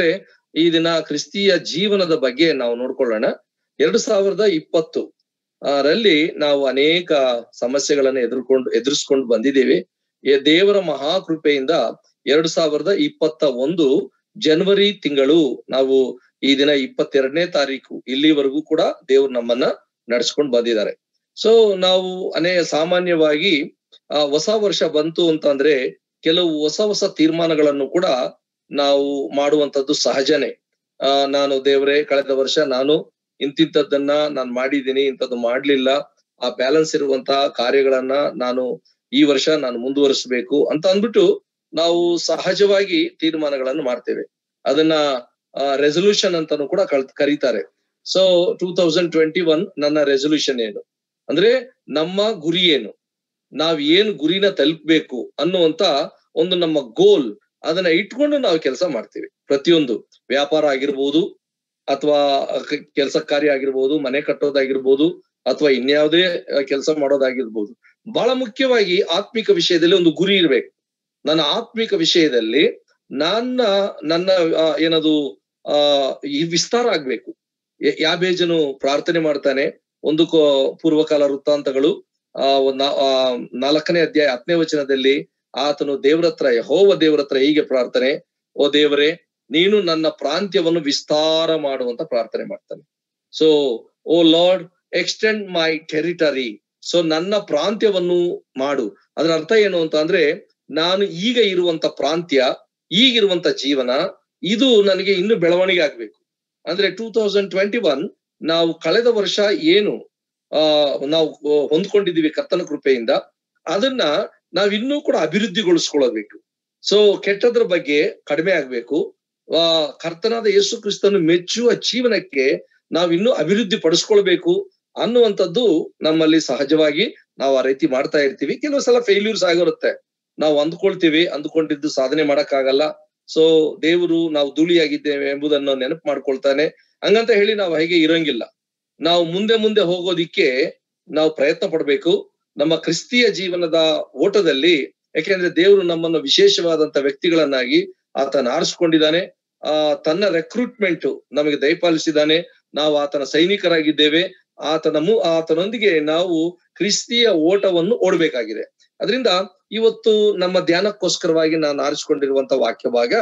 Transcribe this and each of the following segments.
ಅಂದ್ರೆ ಈ ದಿನ ಕ್ರಿಸ್ತಿಯ ಜೀವನದ ಬಗ್ಗೆ ನಾವು ನೋಡ್ಕೊಳ್ಳೋಣ. ಎರಡು ಸಾವಿರದ ಇಪ್ಪತ್ತು ರಲ್ಲಿ ನಾವು ಅನೇಕ ಸಮಸ್ಯೆಗಳನ್ನ ಎದುರ್ಕೊಂಡು, ಎದುರಿಸ್ಕೊಂಡು ಬಂದಿದ್ದೀವಿ. ದೇವರ ಮಹಾಕೃಪೆಯಿಂದ ಎರಡು ಸಾವಿರದ ಇಪ್ಪತ್ತ ಒಂದು ಜನವರಿ ತಿಂಗಳು ನಾವು ಈ ದಿನ ಇಪ್ಪತ್ತೆರಡನೇ ತಾರೀಕು ಇಲ್ಲಿವರೆಗೂ ಕೂಡ ದೇವ್ರು ನಮ್ಮನ್ನ ನಡ್ಸ್ಕೊಂಡು ಬಂದಿದ್ದಾರೆ. ಸೊ ನಾವು ಅನೇ ಸಾಮಾನ್ಯವಾಗಿ ಆ ಹೊಸ ವರ್ಷ ಬಂತು ಅಂತಂದ್ರೆ ಕೆಲವು ಹೊಸ ಹೊಸ ತೀರ್ಮಾನಗಳನ್ನು ಕೂಡ ನಾವು ಮಾಡುವಂತದ್ದು ಸಹಜನೇ. ನಾನು ದೇವರೇ, ಕಳೆದ ವರ್ಷ ನಾನು ಇಂತಿಂತದ್ದನ್ನ ನಾನು ಮಾಡಿದ್ದೀನಿ, ಇಂಥದ್ದು ಮಾಡ್ಲಿಲ್ಲ. ಆ ಬ್ಯಾಲೆನ್ಸ್ ಇರುವಂತಹ ಕಾರ್ಯಗಳನ್ನ ನಾನು ಈ ವರ್ಷ ನಾನು ಮುಂದುವರಿಸಬೇಕು ಅಂತ ಅಂದ್ಬಿಟ್ಟು ನಾವು ಸಹಜವಾಗಿ ತೀರ್ಮಾನಗಳನ್ನು ಮಾಡ್ತೇವೆ. ಅದನ್ನ ರೆಸೊಲ್ಯೂಷನ್ ಅಂತಾನು ಕೂಡ ಕರೀತಾರೆ. So two thousand twenty one ನನ್ನ ರೆಸೊಲ್ಯೂಷನ್ ಏನು? ಅಂದ್ರೆ ನಮ್ಮ ಗುರಿ ಏನು? ನಾವ್ ಏನ್ ಗುರಿನ ತಲುಪಬೇಕು ಅನ್ನುವಂತ ಒಂದು ನಮ್ಮ ಗೋಲ್ ಅದನ್ನ ಇಟ್ಕೊಂಡು ನಾವು ಕೆಲಸ ಮಾಡ್ತೀವಿ. ಪ್ರತಿಯೊಂದು ವ್ಯಾಪಾರ ಆಗಿರ್ಬೋದು ಅಥವಾ ಕೆಲಸ ಕಾರ್ಯ ಆಗಿರ್ಬೋದು ಮನೆ ಕಟ್ಟೋದಾಗಿರ್ಬೋದು ಅಥವಾ ಇನ್ಯಾವುದೇ ಕೆಲಸ ಮಾಡೋದಾಗಿರ್ಬೋದು. ಬಹಳ ಮುಖ್ಯವಾಗಿ ಆತ್ಮಿಕ ವಿಷಯದಲ್ಲಿ ಒಂದು ಗುರಿ ಇರ್ಬೇಕು. ನನ್ನ ಆತ್ಮಿಕ ವಿಷಯದಲ್ಲಿ ನನ್ನ ನನ್ನ ಏನದು ಆ ಈ ವಿಸ್ತಾರ ಆಗ್ಬೇಕು. ಯಾಬೇಜನು ಪ್ರಾರ್ಥನೆ ಮಾಡ್ತಾನೆ ಒಂದು ಪೂರ್ವಕಾಲ ವೃತ್ತಾಂತಗಳು ಆ, ನಾಲ್ಕನೇ ಅಧ್ಯಾಯ ಹತ್ತನೇ ವಚನದಲ್ಲಿ ಆತನು ದೇವ್ರ ಹತ್ರ ಯಹೋವ ದೇವ್ರ ಹತ್ರ ಹೀಗೆ ಪ್ರಾರ್ಥನೆ, ಓ ದೇವರೇ, ನೀನು ನನ್ನ ಪ್ರಾಂತ್ಯವನ್ನು ವಿಸ್ತಾರ ಮಾಡುವಂತ ಪ್ರಾರ್ಥನೆ ಮಾಡ್ತಾನೆ. So O Lord, extend my territory. So ನನ್ನ ಪ್ರಾಂತ್ಯವನ್ನು ಮಾಡು. ಅದರ ಅರ್ಥ ಏನು ಅಂತ ಅಂದ್ರೆ, ನಾನು ಈಗ ಇರುವಂತ ಪ್ರಾಂತ್ಯ, ಈಗಿರುವಂತ ಜೀವನ, ಇದು ನನಗೆ ಇನ್ನು ಬೆಳವಣಿಗೆ ಆಗ್ಬೇಕು. ಅಂದ್ರೆ ಟೂ ತೌಸಂಡ್ ಟ್ವೆಂಟಿ ಒನ್ ನಾವು ಕಳೆದ ವರ್ಷ ಏನು, ಆ, ನಾವು ಹೊಂದ್ಕೊಂಡಿದ್ದೀವಿ ಕರ್ತನ ಕೃಪೆಯಿಂದ. ಅದನ್ನ ನಾವ್ ಇನ್ನೂ ಕೂಡ ಅಭಿವೃದ್ಧಿಗೊಳಿಸ್ಕೊಳ್ಬೇಕು ಸೊ ಕೆಟ್ಟದ್ರ ಬಗ್ಗೆ ಕಡಿಮೆ ಆಗ್ಬೇಕು. ಆ, ಕರ್ತನಾದ ಯೇಸು ಕ್ರಿಸ್ತನು ಮೆಚ್ಚುವ ಜೀವನಕ್ಕೆ ನಾವ್ ಇನ್ನೂ ಅಭಿವೃದ್ಧಿ ಪಡಿಸ್ಕೊಳ್ಬೇಕು ಅನ್ನುವಂಥದ್ದು ನಮ್ಮಲ್ಲಿ ಸಹಜವಾಗಿ ನಾವು ಆ ರೀತಿ ಮಾಡ್ತಾ ಇರ್ತೀವಿ. ಕೆಲವು ಸಲ ಫೇಲ್ಯೂರ್ಸ್ ಆಗಿರುತ್ತೆ. ನಾವು ಅಂದ್ಕೊಳ್ತೀವಿ, ಅಂದ್ಕೊಂಡಿದ್ದು ಸಾಧನೆ ಮಾಡಕ್ಕಾಗಲ್ಲ. ಸೊ ದೇವರು ನಾವು ಧೂಳಿಯಾಗಿದ್ದೇವೆ ಎಂಬುದನ್ನು ನೆನಪು ಮಾಡ್ಕೊಳ್ತಾನೆ. ಹಂಗಂತ ಹೇಳಿ ನಾವು ಹೇಗೆ ಇರಂಗಿಲ್ಲ. ನಾವು ಮುಂದೆ ಮುಂದೆ ಹೋಗೋದಿಕ್ಕೆ ನಾವು ಪ್ರಯತ್ನ ಪಡ್ಬೇಕು. ನಮ್ಮ ಕ್ರಿಸ್ತಿಯ ಜೀವನದ ಓಟದಲ್ಲಿ, ಯಾಕೆಂದ್ರೆ ದೇವರು ನಮ್ಮನ್ನು ವಿಶೇಷವಾದಂತ ವ್ಯಕ್ತಿಗಳನ್ನಾಗಿ ಆತನ ಆರಿಸಿಕೊಂಡಿದ್ದಾನೆ. ಆ, ತನ್ನ ರೆಕ್ರೂಟ್ಮೆಂಟ್ ನಮಗೆ ದಯಪಾಲಿಸಿದ್ದಾನೆ ನಾವು ಆತನ ಸೈನಿಕರಾಗಿದ್ದೇವೆ. ಆತನ ಮು, ಆತನೊಂದಿಗೆ ನಾವು ಕ್ರಿಸ್ತಿಯ ಓಟವನ್ನು ಓಡಬೇಕಾಗಿದೆ. ಅದರಿಂದ ಇವತ್ತು ನಮ್ಮ ಧ್ಯಾನಕ್ಕೋಸ್ಕರವಾಗಿ ನಾನು ಆರಿಸಿಕೊಂಡಿರುವಂತ ವಾಕ್ಯ ಭಾಗ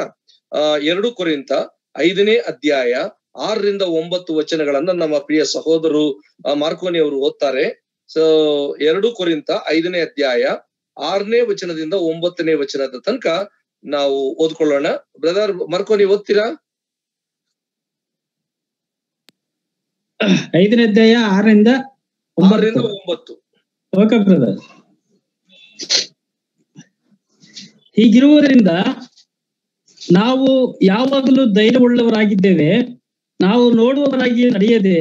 ಆ, ಎರಡು ಕುರಿತ ಐದನೇ ಅಧ್ಯಾಯ ಆರರಿಂದ ಒಂಬತ್ತು ವಚನಗಳನ್ನ ನಮ್ಮ ಪ್ರಿಯ ಸಹೋದರು ಮಾರ್ಕೋನಿ ಅವರು ಓದ್ತಾರೆ. ಸೊ ಎರಡು ಕೊರಿಂತ ಐದನೇ ಅಧ್ಯಾಯ ಆರನೇ ವಚನದಿಂದ ಒಂಬತ್ತನೇ ವಚನದ ತನಕ ನಾವು ಓದ್ಕೊಳ್ಳೋಣ. ಬ್ರದರ್ ಮಾರ್ಕೋನಿ ಓದ್ತೀರಾ? ಐದನೇ ಅಧ್ಯಾಯ ಆರರಿಂದ ಆರರಿಂದ ಒಂಬತ್ತು. ಒಂಬತ್ತು ಓಕೆ ಬ್ರದರ್ ಹೀಗಿರುವುದರಿಂದ ನಾವು ಯಾವಾಗಲೂ ಧೈರ್ಯವುಳ್ಳವರಾಗಿದ್ದೇವೆ. ನಾವು ನೋಡುವವರಾಗಿ ನಡೆಯದೆ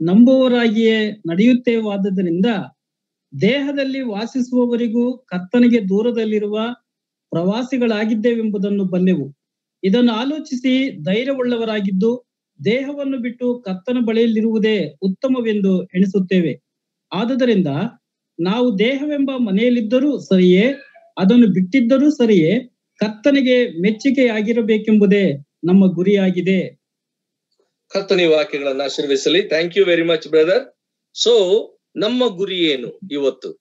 ನಂಬುವವರಾಗಿಯೇ ನಡೆಯುತ್ತೇವಾದ್ದರಿಂದ ದೇಹದಲ್ಲಿ ವಾಸಿಸುವವರಿಗೂ ಕರ್ತನಿಗೆ ದೂರದಲ್ಲಿರುವ ಪ್ರವಾಸಿಗಳಾಗಿದ್ದೇವೆಂಬುದನ್ನು ಬಲ್ಲೆವು. ಇದನ್ನು ಆಲೋಚಿಸಿ ಧೈರ್ಯವುಳ್ಳವರಾಗಿದ್ದು ದೇಹವನ್ನು ಬಿಟ್ಟು ಕರ್ತನ ಬಳಿಯಲ್ಲಿರುವುದೇ ಉತ್ತಮವೆಂದು ಎಣಿಸುತ್ತೇವೆ. ಆದುದರಿಂದ ನಾವು ದೇಹವೆಂಬ ಮನೆಯಲ್ಲಿದ್ದರೂ ಸರಿಯೇ, ಅದನ್ನು ಬಿಟ್ಟಿದ್ದರೂ ಸರಿಯೇ, ಕರ್ತನಿಗೆ ಮೆಚ್ಚುಗೆಯಾಗಿರಬೇಕೆಂಬುದೇ ನಮ್ಮ ಗುರಿಯಾಗಿದೆ. ಕರ್ತನಿ ವಾಕ್ಯಗಳನ್ನ ಆಶೀರ್ವಿಸಲಿ thank you very much brother so ನಮ್ಮ ಗುರಿ ಏನು ಇವತ್ತು?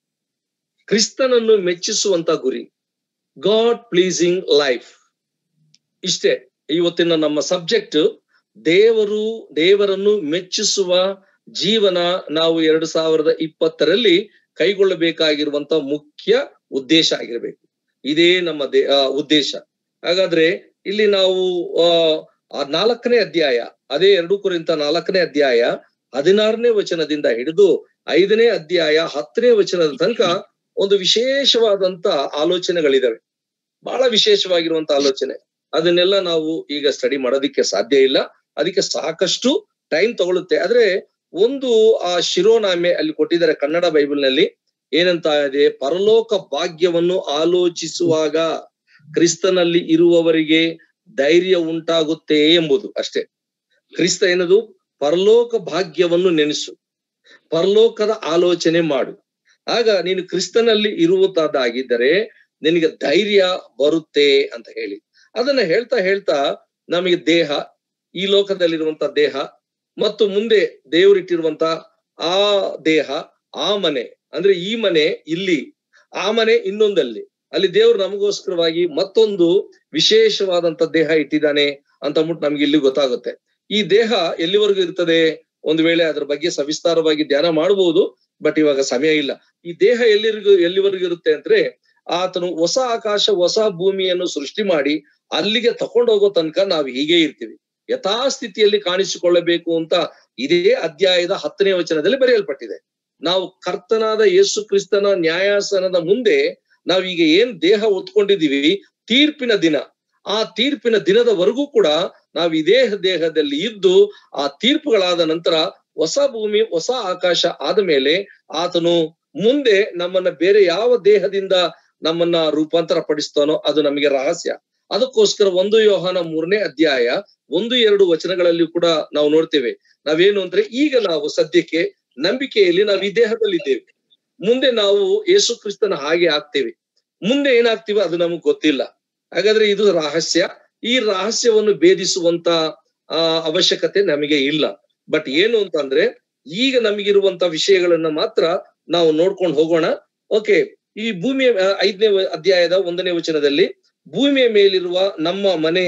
ಕ್ರಿಸ್ತನನ್ನು ಮೆಚ್ಚಿಸುವಂತ ಗುರಿ. ಗಾಡ್ ಪ್ಲೀಸಿಂಗ್ ಲೈಫ್ ಇಷ್ಟೇ, ಇವತ್ತಿನ ನಮ್ಮ ಸಬ್ಜೆಕ್ಟ್ ದೇವರು, ದೇವರನ್ನು ಮೆಚ್ಚಿಸುವ ಜೀವನ ನಾವು ಎರಡು ಸಾವಿರದ ಇಪ್ಪತ್ತರಲ್ಲಿ ಕೈಗೊಳ್ಳಬೇಕಾಗಿರುವಂತ ಮುಖ್ಯ ಉದ್ದೇಶ ಆಗಿರಬೇಕು. ಇದೇ ನಮ್ಮ ದೇ ಉದ್ದೇಶ. ಹಾಗಾದ್ರೆ, ಇಲ್ಲಿ ನಾವು ಆ ನಾಲ್ಕನೇ ಅಧ್ಯಾಯ, ಅದೇ ಎರಡು ಕುರಿತ ನಾಲ್ಕನೇ ಅಧ್ಯಾಯ, ಹದಿನಾರನೇ ವಚನದಿಂದ ಹಿಡಿದು ಐದನೇ ಅಧ್ಯಾಯ, ಹತ್ತನೇ ವಚನದ ತನಕ ಒಂದು ವಿಶೇಷವಾದಂತ ಆಲೋಚನೆಗಳಿದಾವೆ. ಬಹಳ ವಿಶೇಷವಾಗಿರುವಂತ ಆಲೋಚನೆ. ಅದನ್ನೆಲ್ಲ ನಾವು ಈಗ ಸ್ಟಡಿ ಮಾಡೋದಿಕ್ಕೆ ಸಾಧ್ಯ ಇಲ್ಲ. ಅದಕ್ಕೆ ಸಾಕಷ್ಟು ಟೈಮ್ ತಗೊಳುತ್ತೆ. ಆದ್ರೆ ಒಂದು ಆ ಶಿರೋನಾಮೆ ಅಲ್ಲಿ ಕೊಟ್ಟಿದ್ದಾರೆ ಕನ್ನಡ ಬೈಬಲ್ನಲ್ಲಿ ಏನಂತ ಇದೆ ಪರಲೋಕ ಭಾಗ್ಯವನ್ನು ಆಲೋಚಿಸುವಾಗ ಕ್ರಿಸ್ತನಲ್ಲಿ ಇರುವವರಿಗೆ ಧೈರ್ಯ ಉಂಟಾಗುತ್ತೆ ಎಂಬುದು ಅಷ್ಟೇ. ಕ್ರಿಸ್ತ ಏನದು ಪರಲೋಕ ಭಾಗ್ಯವನ್ನು ನೆನೆಸು. ಪರಲೋಕದ ಆಲೋಚನೆ ಮಾಡು. ಆಗ ನೀನು ಕ್ರಿಸ್ತನಲ್ಲಿ ಇರುವುದಾಗಿದ್ದರೆ ನಿನಗೆ ಧೈರ್ಯ ಬರುತ್ತೆ ಅಂತ ಹೇಳಿ. ಅದನ್ನ ಹೇಳ್ತಾ ಹೇಳ್ತಾ ನಮಗೆ ದೇಹ, ಈ ಲೋಕದಲ್ಲಿರುವಂತ ದೇಹ ಮತ್ತು ಮುಂದೆ ದೇವರಿಟ್ಟಿರುವಂತ ಆ ದೇಹ, ಆ ಮನೆ. ಅಂದ್ರೆ ಈ ಮನೆ ಇಲ್ಲಿ, ಆ ಮನೆ ಇನ್ನೊಂದಲ್ಲಿ. ಅಲ್ಲಿ ದೇವ್ರು ನಮಗೋಸ್ಕರವಾಗಿ ಮತ್ತೊಂದು ವಿಶೇಷವಾದಂತ ದೇಹ ಇಟ್ಟಿದ್ದಾನೆ ಅಂತ ಅಂದ್ಬಿಟ್ಟು ನಮ್ಗೆ ಇಲ್ಲಿ ಗೊತ್ತಾಗುತ್ತೆ. ಈ ದೇಹ ಎಲ್ಲಿವರೆಗೂ ಇರ್ತದೆ? ಒಂದು ವೇಳೆ ಅದ್ರ ಬಗ್ಗೆ ಸವಿಸ್ತಾರವಾಗಿ ಧ್ಯಾನ ಮಾಡಬಹುದು ಬಟ್ ಇವಾಗ ಸಮಯ ಇಲ್ಲ. ಈ ದೇಹ ಎಲ್ಲಿವರೆಗೂ ಎಲ್ಲಿವರೆಗೂ ಇರುತ್ತೆ ಅಂದ್ರೆ ಆತನು ಹೊಸ ಆಕಾಶ, ಹೊಸ ಭೂಮಿಯನ್ನು ಸೃಷ್ಟಿ ಮಾಡಿ ಅಲ್ಲಿಗೆ ತಕೊಂಡೋಗೋ ತನಕ ನಾವು ಹೀಗೆ ಇರ್ತೀವಿ. ಯಥಾಸ್ಥಿತಿಯಲ್ಲಿ ಕಾಣಿಸಿಕೊಳ್ಳಬೇಕು ಅಂತ ಇದೇ ಅಧ್ಯಾಯದ ಹತ್ತನೇ ವಚನದಲ್ಲಿ ಬರೆಯಲ್ಪಟ್ಟಿದೆ. ನಾವು ಕರ್ತನಾದ ಯೇಸು ಕ್ರಿಸ್ತನ ನ್ಯಾಯಾಸನದ ಮುಂದೆ ನಾವೀಗ ಏನ್ ದೇಹ ಹೊತ್ಕೊಂಡಿದೀವಿ ತೀರ್ಪಿನ ದಿನ. ಆ ತೀರ್ಪಿನ ದಿನದವರೆಗೂ ಕೂಡ ನಾವು ಇದೇ ದೇಹದಲ್ಲಿ ಇದ್ದು, ಆ ತೀರ್ಪುಗಳಾದ ನಂತರ ಹೊಸ ಭೂಮಿ, ಹೊಸ ಆಕಾಶ ಆದ ಮೇಲೆ ಆತನು ಮುಂದೆ ನಮ್ಮನ್ನ ಬೇರೆ ಯಾವ ದೇಹದಿಂದ ನಮ್ಮನ್ನ ರೂಪಾಂತರ ಪಡಿಸ್ತಾನೋ ಅದು ನಮಗೆ ರಹಸ್ಯ. ಅದಕ್ಕೋಸ್ಕರ ಒಂದು ಯೋಹಾನ ಮೂರನೇ ಅಧ್ಯಾಯ ಒಂದು ಎರಡು ವಚನಗಳಲ್ಲಿ ಕೂಡ ನಾವು ನೋಡ್ತೇವೆ. ನಾವೇನು ಅಂದ್ರೆ ಈಗ ನಾವು ಸದ್ಯಕ್ಕೆ ನಂಬಿಕೆಯಲ್ಲಿ ನಾವು ಈ ದೇಹದಲ್ಲಿದ್ದೇವೆ. ಮುಂದೆ ನಾವು ಯೇಸು ಕ್ರಿಸ್ತನ ಹಾಗೆ ಆಗ್ತೇವೆ. ಮುಂದೆ ಏನಾಗ್ತೀವಿ ಅದು ನಮಗ್ ಗೊತ್ತಿಲ್ಲ. ಹಾಗಾದ್ರೆ ಇದು ರಹಸ್ಯ. ಈ ರಹಸ್ಯವನ್ನು ಭೇದಿಸುವಂತ ಅವಶ್ಯಕತೆ ನಮಗೆ ಇಲ್ಲ. ಬಟ್ ಏನು ಅಂತಂದ್ರೆ ಈಗ ನಮಗಿರುವಂತ ವಿಷಯಗಳನ್ನ ಮಾತ್ರ ನಾವು ನೋಡ್ಕೊಂಡು ಹೋಗೋಣ. ಓಕೆ, ಈ ಭೂಮಿಯ ಐದನೇ ಅಧ್ಯಾಯದ ಒಂದನೇ ವಚನದಲ್ಲಿ, ಭೂಮಿಯ ಮೇಲಿರುವ ನಮ್ಮ ಮನೆ,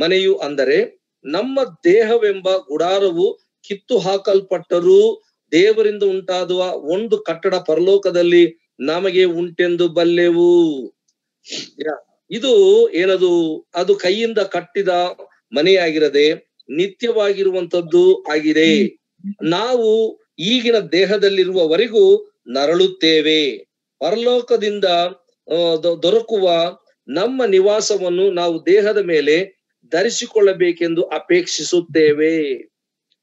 ಮನೆಯು ಅಂದರೆ ನಮ್ಮ ದೇಹವೆಂಬ ಗುಡಾರವು ಕಿತ್ತು ಹಾಕಲ್ಪಟ್ಟರೂ ದೇವರಿಂದ ಉಂಟಾದುವ ಒಂದು ಕಟ್ಟಡ ಪರಲೋಕದಲ್ಲಿ ನಮಗೆ ಉಂಟೆಂದು ಬಲ್ಲೆವು. ಇದು ಏನದು ಅದು ಕೈಯಿಂದ ಕಟ್ಟಿದ ಮನೆಯಾಗಿರದೆ ನಿತ್ಯವಾಗಿರುವಂತದ್ದು ಆಗಿದೆ. ನಾವು ಈಗಿನ ದೇಹದಲ್ಲಿರುವವರೆಗೂ ನರಳುತ್ತೇವೆ. ಪರಲೋಕದಿಂದ ದೊರಕುವ ನಮ್ಮ ನಿವಾಸವನ್ನು ನಾವು ದೇಹದ ಮೇಲೆ ಧರಿಸಿಕೊಳ್ಳಬೇಕೆಂದು ಅಪೇಕ್ಷಿಸುತ್ತೇವೆ.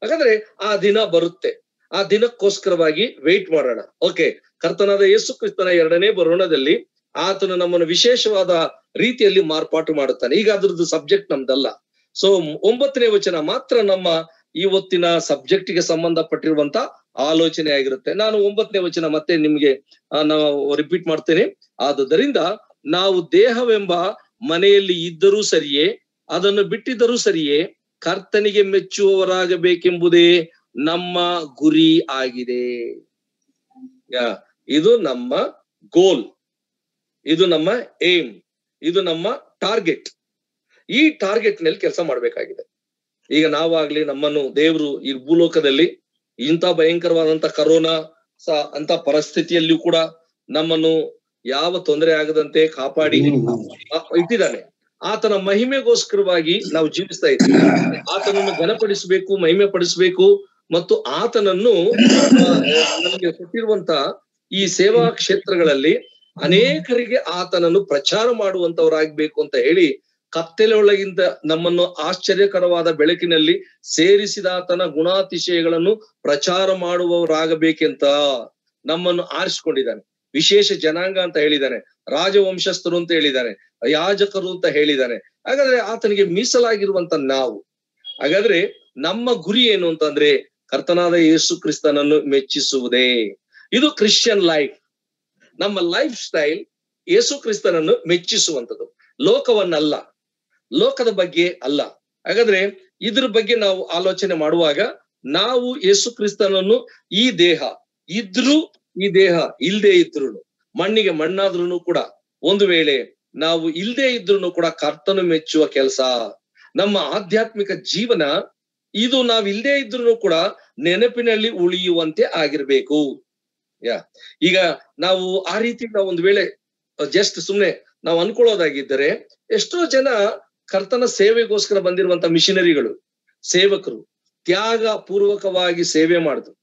ಹಾಗಾದ್ರೆ ಆ ದಿನ ಬರುತ್ತೆ. ಆ ದಿನಕ್ಕೋಸ್ಕರವಾಗಿ ವೆಯ್ಟ್ ಮಾಡೋಣ. ಓಕೆ ಕರ್ತನಾದ ಯೇಸು ಕ್ರಿಸ್ತನ ಎರಡನೇ ಬರೋಣದಲ್ಲಿ ಆತನು ನಮ್ಮನ್ನು ವಿಶೇಷವಾದ ರೀತಿಯಲ್ಲಿ ಮಾರ್ಪಾಟು ಮಾಡುತ್ತಾನೆ. ಈಗ ಅದ್ರದ್ದು ಸಬ್ಜೆಕ್ಟ್ ನಮ್ದಲ್ಲ. ಸೊ ಒಂಬತ್ತನೇ ವಚನ ಮಾತ್ರ ನಮ್ಮ ಇವತ್ತಿನ ಸಬ್ಜೆಕ್ಟ್ಗೆ ಸಂಬಂಧಪಟ್ಟಿರುವಂತ ಆಲೋಚನೆ ಆಗಿರುತ್ತೆ. ನಾನು ಒಂಬತ್ತನೇ ವಚನ ಮತ್ತೆ ನಿಮ್ಗೆ ನಾವು ರಿಪೀಟ್ ಮಾಡ್ತೇನೆ. ಆದುದರಿಂದ ನಾವು ದೇಹವೆಂಬ ಮನೆಯಲ್ಲಿ ಇದ್ದರೂ ಸರಿಯೇ, ಅದನ್ನು ಬಿಟ್ಟಿದ್ದರೂ ಸರಿಯೇ, ಕರ್ತನಿಗೆ ಮೆಚ್ಚುವವರಾಗಬೇಕೆಂಬುದೇ ನಮ್ಮ ಗುರಿ ಆಗಿದೆ. ಇದು ನಮ್ಮ ಗೋಲ್ ಇದು ನಮ್ಮ ಏಮ್ ಇದು ನಮ್ಮ ಟಾರ್ಗೆಟ್ ಈ ಟಾರ್ಗೆಟ್ನಲ್ಲಿ ಕೆಲಸ ಮಾಡ್ಬೇಕಾಗಿದೆ. ಈಗ ನಾವಾಗ್ಲಿ ನಮ್ಮನ್ನು ದೇವರು ಈ ಭೂಲೋಕದಲ್ಲಿ ಇಂಥ ಭಯಂಕರವಾದಂತ ಕರೋನಾ ಅಂತ ಪರಿಸ್ಥಿತಿಯಲ್ಲಿಯೂ ಕೂಡ ನಮ್ಮನ್ನು ಯಾವ ತೊಂದರೆ ಆಗದಂತೆ ಕಾಪಾಡಿ ಇಟ್ಟಿದ್ದಾನೆ. ಆತನ ಮಹಿಮೆಗೋಸ್ಕರವಾಗಿ ನಾವು ಜೀವಿಸ್ತಾ ಇದ್ದೀವಿ. ಆತನನ್ನು ಘನಪಡಿಸಬೇಕು ಮಹಿಮೆ ಪಡಿಸಬೇಕು ಮತ್ತು ಆತನನ್ನು ನಮಗೆ ಕೊಟ್ಟಿರುವಂತ ಈ ಸೇವಾ ಕ್ಷೇತ್ರಗಳಲ್ಲಿ ಅನೇಕರಿಗೆ ಆತನನ್ನು ಪ್ರಚಾರ ಮಾಡುವಂತವರಾಗ್ಬೇಕು ಅಂತ ಹೇಳಿ ಕತ್ತಲೆ ಒಳಗಿಂದ ನಮ್ಮನ್ನು ಆಶ್ಚರ್ಯಕರವಾದ ಬೆಳಕಿನಲ್ಲಿ ಸೇರಿಸಿದ ಆತನ ಗುಣಾತಿಶಯಗಳನ್ನು ಪ್ರಚಾರ ಮಾಡುವವರಾಗಬೇಕೆಂತ ನಮ್ಮನ್ನು ಆರಿಸಿಕೊಂಡಿದ್ದಾನೆ. ವಿಶೇಷ ಜನಾಂಗ ಅಂತ ಹೇಳಿದ್ದಾನೆ, ರಾಜವಂಶಸ್ಥರು ಅಂತ ಹೇಳಿದ್ದಾನೆ, ಯಾಜಕರು ಅಂತ ಹೇಳಿದ್ದಾನೆ. ಹಾಗಾದ್ರೆ ಆತನಿಗೆ ಮೀಸಲಾಗಿರುವಂತ ನಾವು. ಹಾಗಾದ್ರೆ ನಮ್ಮ ಗುರಿ ಏನು ಅಂತಂದ್ರೆ ಕರ್ತನಾದ ಯೇಸು ಕ್ರಿಸ್ತನನ್ನು ಮೆಚ್ಚಿಸುವುದೇ. ಇದು ಕ್ರಿಶ್ಚಿಯನ್ ಲೈಫ್. ನಮ್ಮ ಲೈಫ್ ಸ್ಟೈಲ್ ಯೇಸು ಕ್ರಿಸ್ತನನ್ನು ಮೆಚ್ಚಿಸುವಂಥದ್ದು. ಲೋಕವನ್ನಲ್ಲ. ಲೋಕದ ಬಗ್ಗೆ ಅಲ್ಲ. ಹಾಗಾದ್ರೆ ಇದ್ರ ಬಗ್ಗೆ ನಾವು ಆಲೋಚನೆ ಮಾಡುವಾಗ ನಾವು ಯೇಸು ಕ್ರಿಸ್ತನನ್ನು ಈ ದೇಹ, ಇದ್ರೂ ಈ ದೇಹ ಇಲ್ದೇ ಇದ್ರು ಮಣ್ಣಿಗೆ ಮಣ್ಣಾದ್ರೂ ಕೂಡ ಒಂದು ವೇಳೆ ನಾವು ಇಲ್ದೇ ಇದ್ರು ಕೂಡ ಕರ್ತನು ಮೆಚ್ಚುವ ಕೆಲಸ. ನಮ್ಮ ಆಧ್ಯಾತ್ಮಿಕ ಜೀವನ ಇದು ನಾವ್ ಇಲ್ದೇ ಇದ್ರು ಕೂಡ ನೆನಪಿನಲ್ಲಿ ಉಳಿಯುವಂತೆ ಆಗಿರ್ಬೇಕು. ಯಾ, ಈಗ ನಾವು ಆ ರೀತಿ ನಾವು ಒಂದ್ ವೇಳೆ ಜಸ್ಟ್ ಸುಮ್ನೆ ನಾವು ಅನ್ಕೊಳ್ಳೋದಾಗಿದ್ದರೆ, ಎಷ್ಟೋ ಜನ ಕರ್ತನ ಸೇವೆಗೋಸ್ಕರ ಬಂದಿರುವಂತ ಮಿಷನರಿಗಳು, ಸೇವಕರು, ತ್ಯಾಗ ಪೂರ್ವಕವಾಗಿ ಸೇವೆ ಮಾಡಿದ್ರು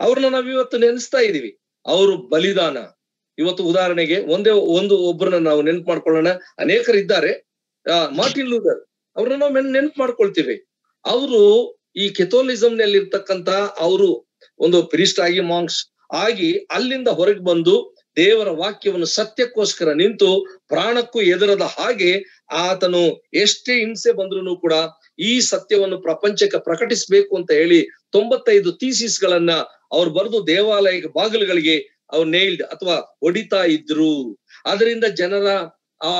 ಅವ್ರನ್ನ ನಾವ್ ಇವತ್ತು ನೆನೆಸ್ತಾ ಇದೀವಿ. ಅವರು ಬಲಿದಾನ. ಇವತ್ತು ಉದಾಹರಣೆಗೆ ಒಂದೇ, ಒಂದು ಒಬ್ಬರನ್ನ ನಾವು ನೆನ್ಪು ಮಾಡ್ಕೊಳ್ಳೋಣ. ಅನೇಕರಿದ್ದಾರೆ. ಮಾರ್ಟಿನ್ ಲೂದರ್ ಅವ್ರನ್ನ ನಾವು ನೆನ್ಪು ಮಾಡ್ಕೊಳ್ತೀವಿ. ಅವರು ಈ ಕೆಥೋಲಿಸಂ ನಲ್ಲಿ ಇರ್ತಕ್ಕಂತಹ ಅವರು ಒಂದು ಪ್ರೀಸ್ಟ್ ಆಗಿ ಮಾಂಕ್ಸ್ ಆಗಿ ಅಲ್ಲಿಂದ ಹೊರಗೆ ಬಂದು ದೇವರ ವಾಕ್ಯವನ್ನು ಸತ್ಯಕ್ಕೋಸ್ಕರ ನಿಂತು ಪ್ರಾಣಕ್ಕೂ ಎದುರದ ಹಾಗೆ ಆತನು ಎಷ್ಟೇ ಹಿಂಸೆ ಬಂದ್ರು ಕೂಡ ಈ ಸತ್ಯವನ್ನು ಪ್ರಪಂಚಕ್ಕೆ ಪ್ರಕಟಿಸಬೇಕು ಅಂತ ಹೇಳಿ ತೊಂಬತ್ತೈದು ಥೀಸಿಸ್ ಗಳನ್ನ ಅವ್ರು ಬರೆದು ದೇವಾಲಯ ಬಾಗಿಲುಗಳಿಗೆ ಅವ್ರು ನೇಲ್ಡ್ ಅಥವಾ ಹೊಡಿತಾ ಇದ್ರು. ಅದರಿಂದ ಜನರ ಆ,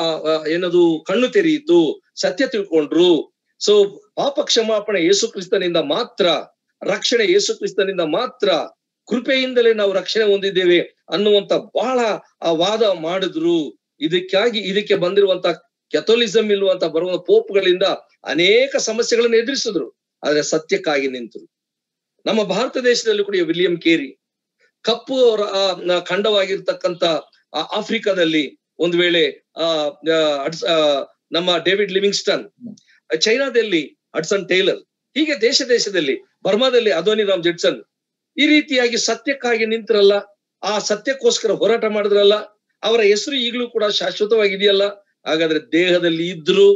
ಏನದು ಕಣ್ಣು ತೆರೆಯಿತು, ಸತ್ಯ ತಿಳ್ಕೊಂಡ್ರು. ಸೊ ಪಾಪ ಕ್ಷಮಾಪಣೆ ಯೇಸು ಕ್ರಿಸ್ತನಿಂದ ಮಾತ್ರ ರಕ್ಷಣೆ ಯೇಸು ಕ್ರಿಸ್ತನಿಂದ ಮಾತ್ರ ಕೃಪೆಯಿಂದಲೇ ನಾವು ರಕ್ಷಣೆ ಹೊಂದಿದ್ದೇವೆ ಅನ್ನುವಂತ ಬಹಳ ಆ ವಾದ ಮಾಡಿದ್ರು. ಇದಕ್ಕಾಗಿ ಇದಕ್ಕೆ ಬಂದಿರುವಂತ ಕೆಥೋಲಿಸಂ ಇಲ್ಲುವಂತ ಬರುವ ಪೋಪ್ಗಳಿಂದ ಅನೇಕ ಸಮಸ್ಯೆಗಳನ್ನು ಎದುರಿಸಿದ್ರು. ಆದ್ರೆ ಸತ್ಯಕ್ಕಾಗಿ ನಿಂತರು. ನಮ್ಮ ಭಾರತ ದೇಶದಲ್ಲಿ ಕೂಡ ವಿಲಿಯಂ ಕೇರಿ ಕಪ್ಪು ಅವರ ಆ ಆಫ್ರಿಕಾದಲ್ಲಿ ಒಂದು ವೇಳೆ ಆ, ನಮ್ಮ ಡೇವಿಡ್ ಲಿವಿಂಗ್ಸ್ಟನ್ ಚೈನಾದಲ್ಲಿ ಅಡ್ಸನ್ ಟೇಲರ್, ಹೀಗೆ ದೇಶ ದೇಶದಲ್ಲಿ ಬರ್ಮಾದಲ್ಲಿ ಅಧೋನಿ ರಾಮ್ ಜಿಡ್ಸನ್ ಈ ರೀತಿಯಾಗಿ ಸತ್ಯಕ್ಕಾಗಿ ನಿಂತಿರಲ್ಲ, ಆ ಸತ್ಯಕ್ಕೋಸ್ಕರ ಹೋರಾಟ ಮಾಡಿದ್ರಲ್ಲ, ಅವರ ಹೆಸರು ಈಗಲೂ ಕೂಡ ಶಾಶ್ವತವಾಗಿದೆಯಲ್ಲ, ಹಾಗಾದ್ರೆ ದೇಹದಲ್ಲಿ ಇದ್ರು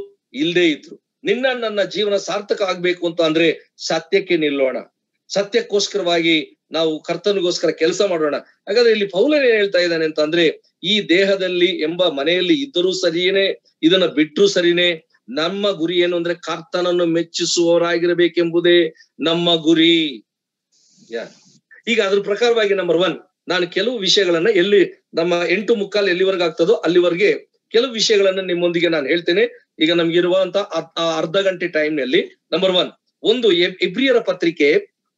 ಇಲ್ಲದೆ ಇದ್ರು, ನಿನ್ನ ನನ್ನ ಜೀವನ ಸಾರ್ಥಕ ಆಗ್ಬೇಕು ಅಂತ ಅಂದ್ರೆ ಸತ್ಯಕ್ಕೆ ನಿಲ್ಲೋಣ, ಸತ್ಯಕ್ಕೋಸ್ಕರವಾಗಿ ನಾವು ಕರ್ತನಿಗೋಸ್ಕರ ಕೆಲಸ ಮಾಡೋಣ. ಹಾಗಾದ್ರೆ ಇಲ್ಲಿ ಪೌಲನ್ ಏನ್ ಹೇಳ್ತಾ ಇದ್ದಾನೆ ಅಂತ ಅಂದ್ರೆ, ಈ ದೇಹದಲ್ಲಿ ಎಂಬ ಮನೆಯಲ್ಲಿ ಇದ್ದರೂ ಸರಿಯೇನೆ, ಇದನ್ನ ಬಿಟ್ಟರು ಸರಿನೇ ನಮ್ಮ ಗುರಿ ಏನು ಅಂದ್ರೆ ಕರ್ತನನ್ನು ಮೆಚ್ಚಿಸುವವರಾಗಿರಬೇಕೆಂಬುದೇ ನಮ್ಮ ಗುರಿ. ಈಗ ಅದ್ರ ಪ್ರಕಾರವಾಗಿ ನಂಬರ್ ಒನ್ ನಾನು ಕೆಲವು ವಿಷಯಗಳನ್ನ ಎಲ್ಲಿ ನಮ್ಮ ಎಂಟು ಮುಕ್ಕಾಲ್ ಎಲ್ಲಿವರೆಗೆ ಆಗ್ತದೋ ಅಲ್ಲಿವರೆಗೆ ಕೆಲವು ವಿಷಯಗಳನ್ನ ನಿಮ್ಮೊಂದಿಗೆ ನಾನು ಹೇಳ್ತೇನೆ. ಈಗ ನಮ್ಗಿರುವಂತ ಇರುವಂತಹ ಅರ್ಧ ಗಂಟೆ ಟೈಮ್ನಲ್ಲಿ ನಂಬರ್ ಒನ್ ಒಂದು ಇಬ್ರಿಯರ ಪತ್ರಿಕೆ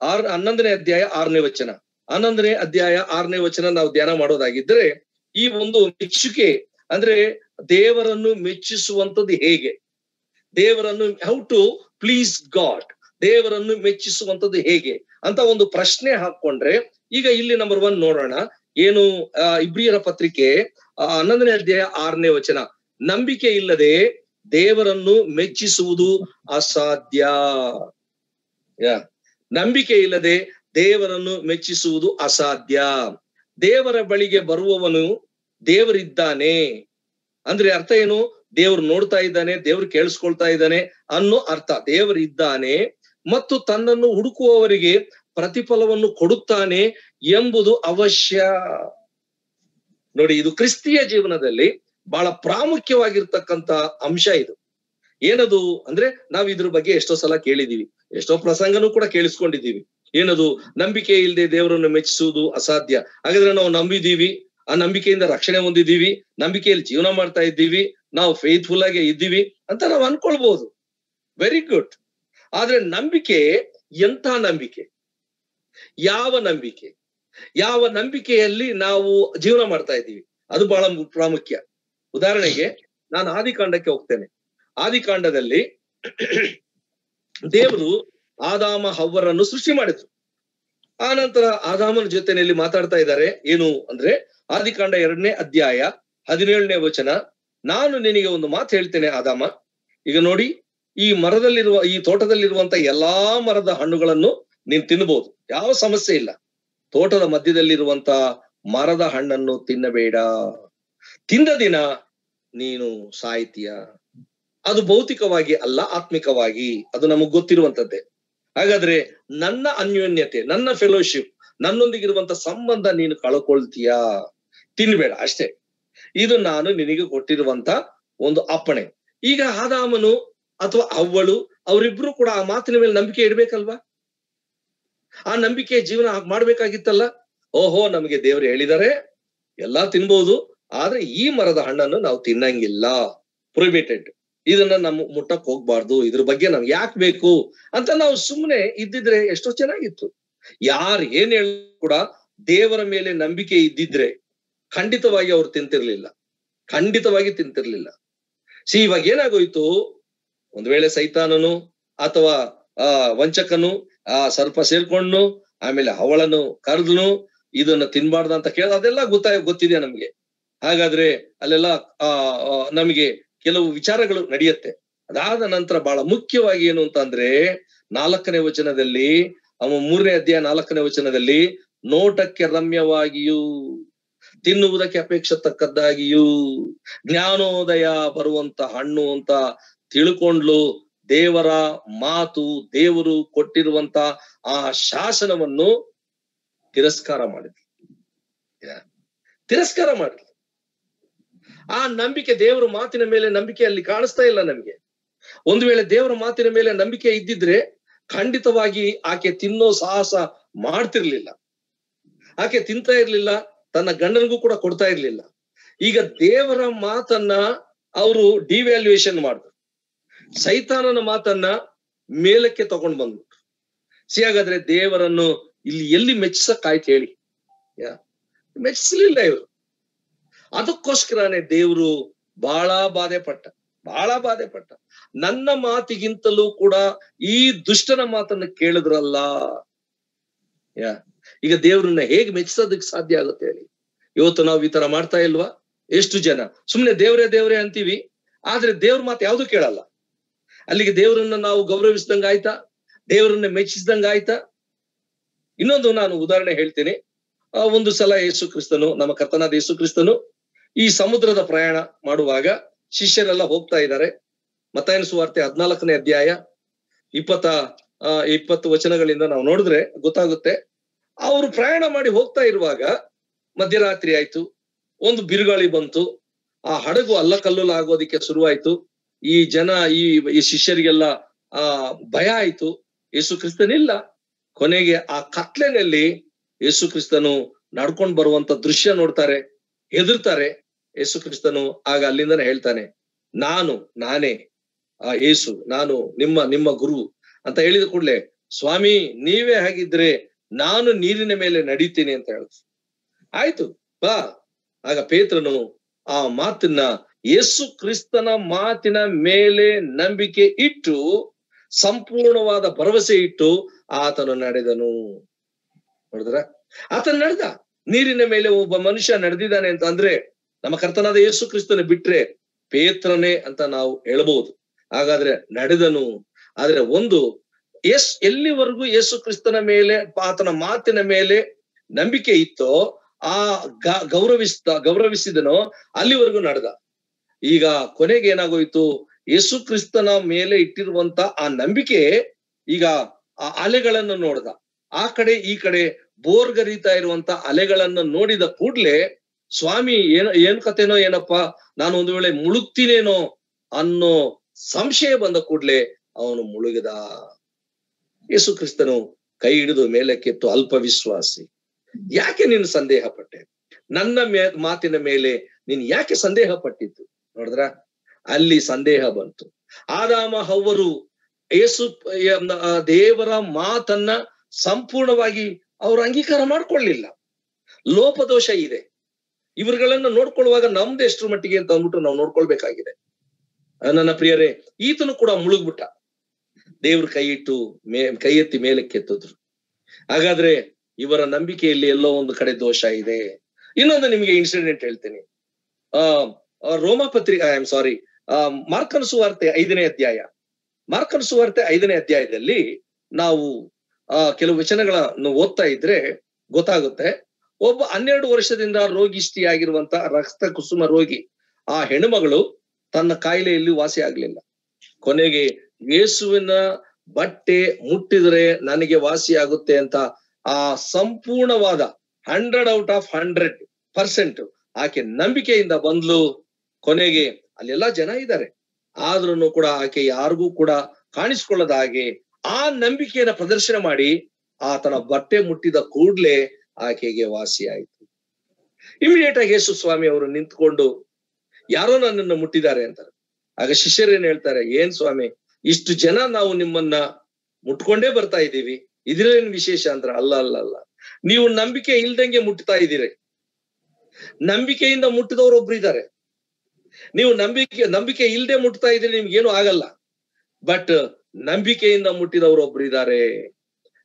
ಆರ್, ಹನ್ನೊಂದನೇ ಅಧ್ಯಾಯ ಆರನೇ ವಚನ. ಹನ್ನೊಂದನೇ ಅಧ್ಯಾಯ ಆರನೇ ವಚನ ನಾವು ಧ್ಯಾನ ಮಾಡೋದಾಗಿದ್ರೆ ಈ ಒಂದು ಮೆಚ್ಚುಗೆ ಅಂದ್ರೆ ದೇವರನ್ನು ಮೆಚ್ಚಿಸುವಂತದ್ದು ಹೇಗೆ? ದೇವರನ್ನು ಹೌ ಟು ಪ್ಲೀಸ್ ಗಾಡ್ ದೇವರನ್ನು ಮೆಚ್ಚಿಸುವಂತದ್ದು ಹೇಗೆ? ಅಂತ ಒಂದು ಪ್ರಶ್ನೆ ಹಾಕೊಂಡ್ರೆ ಈಗ ಇಲ್ಲಿ ನಂಬರ್ ಒನ್ ನೋಡೋಣ. ಏನು ಇಬ್ರಿಯರ ಪತ್ರಿಕೆ ಹನ್ನೊಂದನೇ ಅಧ್ಯಾಯ ಆರನೇ ವಚನ. ನಂಬಿಕೆ ಇಲ್ಲದೆ ದೇವರನ್ನು ಮೆಚ್ಚಿಸುವುದು ಅಸಾಧ್ಯ. ನಂಬಿಕೆ ಇಲ್ಲದೆ ದೇವರನ್ನು ಮೆಚ್ಚಿಸುವುದು ಅಸಾಧ್ಯ. ದೇವರ ಬಳಿಗೆ ಬರುವವನು ದೇವರಿದ್ದಾನೆ. ಅಂದ್ರೆ ಅರ್ಥ ಏನು? ದೇವ್ರು ನೋಡ್ತಾ ಇದ್ದಾನೆ, ದೇವ್ರು ಕೇಳಿಸ್ಕೊಳ್ತಾ ಇದ್ದಾನೆ ಅನ್ನೋ ಅರ್ಥ. ದೇವರಿದ್ದಾನೆ ಮತ್ತು ತನ್ನನ್ನು ಹುಡುಕುವವರಿಗೆ ಪ್ರತಿಫಲವನ್ನು ಕೊಡುತ್ತಾನೆ ಎಂಬುದು ಅವಶ್ಯ. ನೋಡಿ, ಇದು ಕ್ರಿಸ್ತಿಯ ಜೀವನದಲ್ಲಿ ಬಹಳ ಪ್ರಾಮುಖ್ಯವಾಗಿರ್ತಕ್ಕಂತ ಅಂಶ ಇದು. ಏನದು ಅಂದ್ರೆ ನಾವ್ ಇದ್ರ ಬಗ್ಗೆ ಎಷ್ಟೋ ಸಲ ಕೇಳಿದೀವಿ, ಎಷ್ಟೋ ಪ್ರಸಂಗನೂ ಕೂಡ ಕೇಳಿಸ್ಕೊಂಡಿದ್ದೀವಿ. ಏನದು, ನಂಬಿಕೆ ಇಲ್ಲದೆ ದೇವರನ್ನು ಮೆಚ್ಚಿಸುವುದು ಅಸಾಧ್ಯ. ಹಾಗಾದ್ರೆ ನಾವು ನಂಬಿದೀವಿ ಆ ನಂಬಿಕೆಯಿಂದ ರಕ್ಷಣೆ ಹೊಂದಿದ್ದೀವಿ, ನಂಬಿಕೆಯಲ್ಲಿ ಜೀವನ ಮಾಡ್ತಾ ಇದ್ದೀವಿ ನಾವು ಫೇತ್ಫುಲ್ ಆಗಿ ಇದ್ದೀವಿ ಅಂತ ನಾವು ಅನ್ಕೊಳ್ಬಹುದು ವೆರಿ ಗುಡ್ ಆದ್ರೆ ನಂಬಿಕೆ ಎಂಥ ನಂಬಿಕೆ? ಯಾವ ನಂಬಿಕೆ? ಯಾವ ನಂಬಿಕೆಯಲ್ಲಿ ನಾವು ಜೀವನ ಮಾಡ್ತಾ ಇದ್ದೀವಿ? ಅದು ಬಹಳ ಪ್ರಾಮುಖ್ಯ. ಉದಾಹರಣೆಗೆ ನಾನು ಆದಿಕಾಂಡಕ್ಕೆ ಹೋಗ್ತೇನೆ. ಆದಿಕಾಂಡದಲ್ಲಿ ದೇವರು ಆದಾಮ ಹವ್ವರನ್ನು ಸೃಷ್ಟಿ ಮಾಡಿದ್ರು. ಆ ನಂತರ ಆದಾಮನ ಜೊತೆಯಲ್ಲಿ ಮಾತಾಡ್ತಾ ಇದ್ದಾರೆ. ಏನು ಅಂದ್ರೆ ಆದಿಕಾಂಡ ಎರಡನೇ ಅಧ್ಯಾಯ ಹದಿನೇಳನೇ ವಚನ. ನಾನು ನಿನಗೆ ಒಂದು ಮಾತು ಹೇಳ್ತೇನೆ, ಆದಾಮ. ಈಗ ನೋಡಿ, ಈ ಮರದಲ್ಲಿರುವ, ಈ ತೋಟದಲ್ಲಿರುವಂತ ಎಲ್ಲಾ ಮರದ ಹಣ್ಣುಗಳನ್ನು ನೀನ್ ತಿನ್ನಬಹುದು ಯಾವ ಸಮಸ್ಯೆ ಇಲ್ಲ. ತೋಟದ ಮಧ್ಯದಲ್ಲಿರುವಂತ ಮರದ ಹಣ್ಣನ್ನು ತಿನ್ನಬೇಡ. ತಿಂದ ದಿನ ನೀನು ಸಾಹಿತ್ಯ. ಅದು ಭೌತಿಕವಾಗಿ ಅಲ್ಲ, ಆತ್ಮಿಕವಾಗಿ. ಅದು ನಮಗ್ ಗೊತ್ತಿರುವಂತದ್ದೇ. ಹಾಗಾದ್ರೆ ನನ್ನ ಅನ್ಯೋನ್ಯತೆ, ನನ್ನ ಫೆಲೋಶಿಪ್ ನನ್ನೊಂದಿಗಿರುವಂತ ಸಂಬಂಧ ನೀನು ಕಳ್ಕೊಳ್ತೀಯಾ? ತಿನ್ಬೇಡ, ಅಷ್ಟೇ. ಇದು ನಾನು ನಿನಗೆ ಕೊಟ್ಟಿರುವಂತ ಒಂದು ಅಪ್ಪಣೆ. ಈಗ ಆದಾಮನು ಅಥವಾ ಅವ್ವಳು ಅವರಿಬ್ರು ಕೂಡ ಆ ಮಾತಿನ ಮೇಲೆ ನಂಬಿಕೆ ಇಡ್ಬೇಕಲ್ವಾ? ಆ ನಂಬಿಕೆ ಜೀವನ ಮಾಡ್ಬೇಕಾಗಿತ್ತಲ್ಲ? ಓಹೋ, ನಮಗೆ ದೇವರು ಹೇಳಿದರೆ ಎಲ್ಲಾ ತಿನ್ಬಹುದು ಆದ್ರೆ ಈ ಮರದ ಹಣ್ಣನ್ನು ನಾವು ತಿನ್ನಂಗಿಲ್ಲ. ಪ್ರೊಹಿಬಿಟೆಡ್ ಇದನ್ನ ನಮ್ಮ ಮುಟ್ಟಕ್ ಹೋಗ್ಬಾರ್ದು. ಇದ್ರ ಬಗ್ಗೆ ನಮ್ಗೆ ಯಾಕೆ ಬೇಕು ಅಂತ ನಾವು ಸುಮ್ಮನೆ ಇದ್ದಿದ್ರೆ ಎಷ್ಟೋ ಚೆನ್ನಾಗಿತ್ತು. ಯಾರು ಏನ್ ಹೇಳ ಕೂಡ ದೇವರ ಮೇಲೆ ನಂಬಿಕೆ ಇದ್ದಿದ್ರೆ ಖಂಡಿತವಾಗಿ ಅವ್ರು ತಿಂತಿರ್ಲಿಲ್ಲ. ಖಂಡಿತವಾಗಿ ತಿಂತಿರ್ಲಿಲ್ಲ. ಸಿ ಇವಾಗ ಏನಾಗೋಯ್ತು? ಒಂದ್ ವೇಳೆ ಸೈತಾನನು ಅಥವಾ ಆ ವಂಚಕನು ಆ ಸರ್ಪ ಸೇರ್ಕೊಂಡು ಆಮೇಲೆ ಅವಳನ್ನು ಕರೆದನು ಇದನ್ನ ತಿನ್ಬಾರ್ದು ಅಂತ ಕೇಳ ಅದೆಲ್ಲ ಗೊತ್ತಾಗ ಗೊತ್ತಿದೆ ನಮ್ಗೆ? ಹಾಗಾದ್ರೆ ಅಲ್ಲೆಲ್ಲ ಆ, ನಮಗೆ ಕೆಲವು ವಿಚಾರಗಳು ನಡೆಯುತ್ತೆ. ಅದಾದ ನಂತರ ಬಹಳ ಮುಖ್ಯವಾಗಿ ಏನು ಅಂತ ಅಂದ್ರೆ ನಾಲ್ಕನೇ ವಚನದಲ್ಲಿ ಅವ ಮೂರನೇ ಅಧ್ಯಾಯ ನಾಲ್ಕನೇ ವಚನದಲ್ಲಿ ನೋಟಕ್ಕೆ ರಮ್ಯವಾಗಿಯೂ ತಿನ್ನುವುದಕ್ಕೆ ಅಪೇಕ್ಷೆ ತಕ್ಕದ್ದಾಗಿಯೂ ಜ್ಞಾನೋದಯ ಬರುವಂತ ಹಣ್ಣು ಅಂತ ತಿಳ್ಕೊಂಡ್ಲು ದೇವರ ಮಾತು ದೇವರು ಕೊಟ್ಟಿರುವಂತ ಆ ಶಾಸನವನ್ನು ತಿರಸ್ಕಾರ ಮಾಡಿದ್ಲು ತಿರಸ್ಕಾರ ಮಾಡಿದ್ಲು ಆ ನಂಬಿಕೆ ದೇವರ ಮಾತಿನ ಮೇಲೆ ನಂಬಿಕೆ ಅಲ್ಲಿ ಕಾಣಿಸ್ತಾ ಇಲ್ಲ ನಮಗೆ. ಒಂದು ವೇಳೆ ದೇವರ ಮಾತಿನ ಮೇಲೆ ನಂಬಿಕೆ ಇದ್ದಿದ್ರೆ ಖಂಡಿತವಾಗಿ ಆಕೆ ತಿನ್ನೋ ಸಾಹಸ ಮಾಡ್ತಿರ್ಲಿಲ್ಲ. ಆಕೆ ತಿಂತಾ ಇರ್ಲಿಲ್ಲ ತನ್ನ ಗಂಡನಿಗೂ ಕೂಡ ಕೊಡ್ತಾ ಇರ್ಲಿಲ್ಲ. ಈಗ ದೇವರ ಮಾತನ್ನ ಅವರು ಡಿವ್ಯಾಲ್ಯೂಯೇಷನ್ ಮಾಡಿದ್ರು ಸೈತಾನನ ಮಾತನ್ನ ಮೇಲಕ್ಕೆ ತಗೊಂಡ್ ಬಂದ್ಬಿಟ್ರು. ಸಿ, ಹಾಗಾದ್ರೆ ದೇವರನ್ನು ಇಲ್ಲಿ ಎಲ್ಲಿ ಮೆಚ್ಚಿಸಕ್ಕಾಯ್ತು ಹೇಳಿ? ಯಾ ಇವರು. ಅದಕ್ಕೋಸ್ಕರನೇ ದೇವರು ಬಹಳ ಬಾಧೆ ಪಟ್ಟ ಬಹಳ ಬಾಧೆ ಪಟ್ಟ ನನ್ನ ಮಾತಿಗಿಂತಲೂ ಕೂಡ ಈ ದುಷ್ಟನ ಮಾತನ್ನು ಕೇಳಿದ್ರಲ್ಲ? ಯಾ ಈಗ ದೇವ್ರನ್ನ ಹೇಗೆ ಮೆಚ್ಚಿಸೋದಕ್ಕೆ ಸಾಧ್ಯ ಆಗುತ್ತೆ ಹೇಳಿ? ಇವತ್ತು ನಾವು ಈ ತರ ಮಾಡ್ತಾ ಇಲ್ವಾ? ಎಷ್ಟು ಜನ? ಸುಮ್ನೆ ದೇವರೇ, ದೇವ್ರೇ ಅಂತೀವಿ. ಆದ್ರೆ ದೇವ್ರ ಮಾತು ಯಾವ್ದು ಕೇಳಲ್ಲ. ಅಲ್ಲಿಗೆ ದೇವರನ್ನ ನಾವು ಗೌರವಿಸಿದಂಗ ಆಯ್ತಾ? ದೇವರನ್ನ ಮೆಚ್ಚಿಸಿದಂಗ ಆಯ್ತಾ? ಇನ್ನೊಂದು ನಾನು ಉದಾಹರಣೆ ಹೇಳ್ತೀನಿ. ಒಂದು ಸಲ ಯೇಸು ಕ್ರಿಸ್ತನು, ನಮ್ಮ ಕರ್ತನಾದ ಯೇಸು ಕ್ರಿಸ್ತನು ಈ ಸಮುದ್ರದ ಪ್ರಯಾಣ ಮಾಡುವಾಗ ಶಿಷ್ಯರೆಲ್ಲ ಹೋಗ್ತಾ ಇದ್ದಾರೆ. ಮತ್ತಾಯನ ಸುವಾರ್ತೆ ಹದ್ನಾಲ್ಕನೇ ಅಧ್ಯಾಯ ಇಪ್ಪತ್ತ ಇಪ್ಪತ್ತು ವಚನಗಳಿಂದ ನಾವು ನೋಡಿದ್ರೆ ಗೊತ್ತಾಗುತ್ತೆ. ಅವರು ಪ್ರಯಾಣ ಮಾಡಿ ಹೋಗ್ತಾ ಇರುವಾಗ ಮಧ್ಯರಾತ್ರಿ ಆಯ್ತು, ಒಂದು ಬಿರುಗಾಳಿ ಬಂತು, ಆ ಹಡಗು ಅಲ್ಲಕಲ್ಲುಲ್ಲ ಆಗೋದಿಕ್ಕೆ ಶುರುವಾಯ್ತು. ಈ ಜನ, ಈ ಈ ಶಿಷ್ಯರಿಗೆಲ್ಲ, ಆ, ಭಯ ಆಯ್ತು. ಯೇಸು ಕ್ರಿಸ್ತನಿಲ್ಲ. ಕೊನೆಗೆ ಆ ಕತ್ಲೆನಲ್ಲಿ ಯೇಸು ಕ್ರಿಸ್ತನು ನಡ್ಕೊಂಡು ಬರುವಂತ ದೃಶ್ಯ ನೋಡ್ತಾರೆ, ಹೆದರ್ತಾರೆ. ಯೇಸು ಕ್ರಿಸ್ತನು ಆಗ ಅಲ್ಲಿಂದನೇ ಹೇಳ್ತಾನೆ, ನಾನು, ನಾನೇ, ಆ, ಯೇಸು, ನಾನು ನಿಮ್ಮ ನಿಮ್ಮ ಗುರು ಅಂತ ಹೇಳಿದ ಕೂಡ್ಲೆ, ಸ್ವಾಮಿ, ನೀವೇ ಹಾಗಿದ್ರೆ ನಾನು ನೀರಿನ ಮೇಲೆ ನಡೀತೀನಿ ಅಂತ ಹೇಳ. ಆಯ್ತು, ಬಾ. ಆಗ ಪೇತ್ರನು ಆ ಮಾತನ್ನ ಯೇಸು ಕ್ರಿಸ್ತನ ಮಾತಿನ ಮೇಲೆ ನಂಬಿಕೆ ಇಟ್ಟು, ಸಂಪೂರ್ಣವಾದ ಭರವಸೆ ಇಟ್ಟು ಆತನು ನಡೆದನು. ನೋಡಿದ್ರ? ಆತನು ನಡೆದ. ನೀರಿನ ಮೇಲೆ ಒಬ್ಬ ಮನುಷ್ಯ ನಡೆದಿದ್ದಾನೆ ಅಂತ ಅಂದ್ರೆ ನಮ್ಮ ಕರ್ತನಾದ ಯೇಸು ಕ್ರಿಸ್ತನ ಬಿಟ್ರೆ ಪೇತ್ರನೇ ಅಂತ ನಾವು ಹೇಳಬಹುದು. ಹಾಗಾದ್ರೆ ನಡೆದನು. ಆದ್ರೆ ಒಂದು ಎಸ್ ಎಲ್ಲಿವರೆಗೂ ಯೇಸು ಕ್ರಿಸ್ತನ ಮೇಲೆ, ಆತನ ಮಾತಿನ ಮೇಲೆ ನಂಬಿಕೆ ಇತ್ತೋ, ಆ ಗ- ಗೌರವಿಸ್ತ, ಗೌರವಿಸಿದನೋ, ಅಲ್ಲಿವರೆಗೂ ನಡೆದ. ಈಗ ಕೊನೆಗೆ ಏನಾಗೋಯ್ತು? ಯೇಸು ಕ್ರಿಸ್ತನ ಮೇಲೆ ಇಟ್ಟಿರುವಂತ ಆ ನಂಬಿಕೆ ಈಗ ಆ ಅಲೆಗಳನ್ನು ನೋಡ್ದ. ಆ ಕಡೆ, ಈ ಕಡೆ ಬೋರ್ಗರಿತಾ ಇರುವಂತ ಅಲೆಗಳನ್ನು ನೋಡಿದ ಕೂಡ್ಲೆ, ಸ್ವಾಮಿ, ಏನ್ ಏನ್ ಕತೆನೋ ಏನಪ್ಪ? ನಾನು ಒಂದು ವೇಳೆ ಮುಳುಗ್ತೀನೇನೋ ಅನ್ನೋ ಸಂಶಯ ಬಂದ ಕೂಡ್ಲೆ ಅವನು ಮುಳುಗಿದ. ಯೇಸು ಕ್ರಿಸ್ತನು ಕೈ ಹಿಡಿದು ಮೇಲಕ್ಕೆತ್ತು ಅಲ್ಪ ವಿಶ್ವಾಸಿ ಯಾಕೆ ನೀನು ಸಂದೇಹ ಪಟ್ಟೆ ನನ್ನ ಮೇ ಮಾತಿನ ಮೇಲೆ ನೀನ್ ಯಾಕೆ ಸಂದೇಹ ಪಟ್ಟಿದ್ದು ನೋಡಿದ್ರ? ಅಲ್ಲಿ ಸಂದೇಹ ಬಂತು. ಆದಾಮ ಹವ್ವರು ಯೇಸು ದೇವರ ಮಾತನ್ನ ಸಂಪೂರ್ಣವಾಗಿ ಅವರು ಅಂಗೀಕಾರ ಮಾಡ್ಕೊಳ್ಳಿಲ್ಲ. ಲೋಪದೋಷ ಇದೆ. ಇವ್ರಗಳನ್ನ ನೋಡ್ಕೊಳ್ಳುವಾಗ ನಮ್ದು ಎಷ್ಟು ಮಟ್ಟಿಗೆ ಅಂತ ಅಂದ್ಬಿಟ್ಟು ನಾವು ನೋಡ್ಕೊಳ್ಬೇಕಾಗಿದೆ. ನನ್ನ ಪ್ರಿಯರೇ, ಈತನು ಕೂಡ ಮುಳುಗ್ಬಿಟ್ಟ. ದೇವ್ರ ಕೈ ಇಟ್ಟು ಮೇ ಕೈ ಎತ್ತಿ ಮೇಲಕ್ಕೆತ್ತಿದ್ರು ಹಾಗಾದ್ರೆ ಇವರ ನಂಬಿಕೆಯಲ್ಲಿ ಎಲ್ಲೋ ಒಂದು ಕಡೆ ದೋಷ ಇದೆ. ಇನ್ನೊಂದು ನಿಮಗೆ ಇನ್ಸಿಡೆಂಟ್ ಹೇಳ್ತೀನಿ. ಆ ರೋಮಾ ಪತ್ರಿಕೆ ಐ ಆಮ್ ಸಾರಿ ಮಾರ್ಕನ್ ಸುವಾರ್ತೆ ಐದನೇ ಅಧ್ಯಾಯ. ಮಾರ್ಕನ ಸುವಾರ್ತೆ ಐದನೇ ಅಧ್ಯಾಯದಲ್ಲಿ ನಾವು, ಆ, ಕೆಲವು ವಚನಗಳನ್ನು ಓದ್ತಾ ಇದ್ರೆ ಗೊತ್ತಾಗುತ್ತೆ. ಒಬ್ಬ ಹನ್ನೆರಡು ವರ್ಷದಿಂದ ರೋಗಿಷ್ಠಿಯಾಗಿರುವಂತಹ ರಕ್ತ ಕುಸುಮ ರೋಗಿ, ಆ ಹೆಣ್ಣುಮಗಳು ತನ್ನ ಕಾಯಿಲೆಯಲ್ಲಿ ವಾಸಿ ಆಗ್ಲಿಲ್ಲ ಕೊನೆಗೆ ಯೇಸುವಿನ ಬಟ್ಟೆ ಮುಟ್ಟಿದರೆ ನನಗೆ ವಾಸಿಯಾಗುತ್ತೆ ಅಂತ ಆ ಸಂಪೂರ್ಣವಾದ hundred out of hundred percent ಆಕೆ ನಂಬಿಕೆಯಿಂದ ಬಂದ್ಲು. ಕೊನೆಗೆ ಅಲ್ಲೆಲ್ಲ ಜನ ಇದ್ದಾರೆ. ಆದ್ರೂ ಕೂಡ ಆಕೆ ಯಾರಿಗೂ ಕೂಡ ಕಾಣಿಸ್ಕೊಳ್ಳದ ಹಾಗೆ ಆ ನಂಬಿಕೆಯನ್ನ ಪ್ರದರ್ಶನ ಮಾಡಿ ಆತನ ಬಟ್ಟೆ ಮುಟ್ಟಿದ ಕೂಡ್ಲೆ ಆಕೆಗೆ ವಾಸಿಯಾಯಿತು. ಇಮಿಡಿಯೇಟ್ ಆಗಿ ಯೇಸು ಸ್ವಾಮಿ ಅವರು ನಿಂತ್ಕೊಂಡು, ಯಾರೋ ನನ್ನನ್ನು ಮುಟ್ಟಿದ್ದಾರೆ ಅಂತಾರೆ. ಆಗ ಶಿಷ್ಯರೇನ್ ಹೇಳ್ತಾರೆ, ಏನ್ ಸ್ವಾಮಿ, ಇಷ್ಟು ಜನ ನಾವು ನಿಮ್ಮನ್ನ ಮುಟ್ಕೊಂಡೇ ಬರ್ತಾ ಇದ್ದೀವಿ. ಇದ್ರೇನ್ ವಿಶೇಷ ಅಂದ್ರ? ಅಲ್ಲ ಅಲ್ಲ ಅಲ್ಲ. ನೀವು ನಂಬಿಕೆ ಇಲ್ದಂಗೆ ಮುಟ್ತಾ ಇದ್ದೀರಿ. ನಂಬಿಕೆಯಿಂದ ಮುಟ್ಟಿದವ್ರು ಒಬ್ರು ಇದ್ದಾರೆ. ನೀವು ನಂಬಿಕೆ ನಂಬಿಕೆ ಇಲ್ದೆ ಮುಟ್ತಾ ಇದ್ರೆ ನಿಮ್ಗೇನು ಆಗಲ್ಲ. ಬಟ್ ನಂಬಿಕೆಯಿಂದ ಮುಟ್ಟಿದವರು ಒಬ್ರು ಇದ್ದಾರೆ.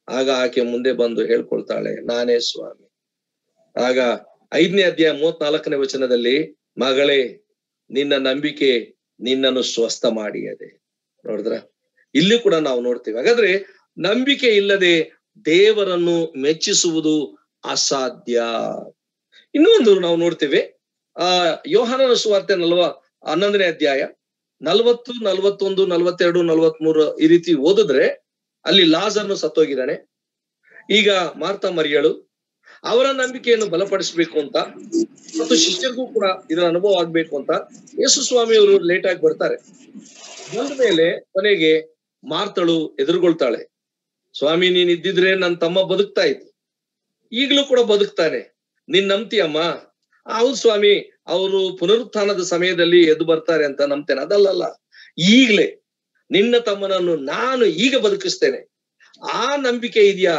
ಆಗ ಆಕೆ ಮುಂದೆ ಬಂದು ಹೇಳ್ಕೊಳ್ತಾಳೆ, ನಾನೇ ಸ್ವಾಮಿ. ಆಗ ಐದನೇ ಅಧ್ಯಾಯ ಮೂವತ್ನಾಲ್ಕನೇ ವಚನದಲ್ಲಿ, ಮಗಳೇ, ನಿನ್ನ ನಂಬಿಕೆ ನಿನ್ನನ್ನು ಸ್ವಸ್ಥ ಮಾಡಿಯದೆ. ನೋಡಿದ್ರ? ಇಲ್ಲಿ ಕೂಡ ನಾವು ನೋಡ್ತೇವೆ. ಹಾಗಾದ್ರೆ ನಂಬಿಕೆ ಇಲ್ಲದೆ ದೇವರನ್ನು ಮೆಚ್ಚಿಸುವುದು ಅಸಾಧ್ಯ. ಇನ್ನೊಂದು ನಾವು ನೋಡ್ತೇವೆ. ಆ, ಯೋಹಾನನ ಸುವಾರ್ತೆ ನಲ್ವ ಹನ್ನೊಂದನೇ ಅಧ್ಯಾಯ ನಲ್ವತ್ತು, ನಲ್ವತ್ತೊಂದು, ನಲ್ವತ್ತೆರಡು, ನಲ್ವತ್ಮೂರು ಈ ರೀತಿ ಓದಿದ್ರೆ ಅಲ್ಲಿ ಲಾಜರ್ನು ಸತ್ತೋಗಿದ್ದಾನೆ. ಈಗ ಮಾರ್ತಾ ಮರಿಯಳು ಅವರ ನಂಬಿಕೆಯನ್ನು ಬಲಪಡಿಸ್ಬೇಕು ಅಂತ ಮತ್ತು ಶಿಷ್ಯರಿಗೂ ಕೂಡ ಇದರ ಅನುಭವ ಆಗ್ಬೇಕು ಅಂತ ಯೇಸು ಸ್ವಾಮಿ ಅವರು ಲೇಟ್ ಆಗಿ ಬರ್ತಾರೆ. ಬಂದ ಮೇಲೆ ಕೊನೆಗೆ ಮಾರ್ತಳು ಎದುರುಗೊಳ್ತಾಳೆ. ಸ್ವಾಮಿ, ನೀನ್ ಇದ್ದಿದ್ರೆ ನನ್ನ ತಮ್ಮ ಬದುಕ್ತಾ ಇತ್ತು ಈಗಲೂ ಕೂಡ ಬದುಕ್ತಾನೆ. ನೀನ್ ನಂಬ್ತೀಯಮ್ಮ ಹೌದು ಸ್ವಾಮಿ, ಅವರು ಪುನರುತ್ಥಾನದ ಸಮಯದಲ್ಲಿ ಎದ್ದು ಬರ್ತಾರೆ ಅಂತ ನಂಬ್ತೇನೆ. ಅದಲ್ಲಲ್ಲ, ಈಗ್ಲೇ ನಿನ್ನ ತಮ್ಮನನ್ನು ನಾನು ಈಗ ಬದುಕಿಸ್ತೇನೆ. ಆ ನಂಬಿಕೆ ಇದೆಯಾ?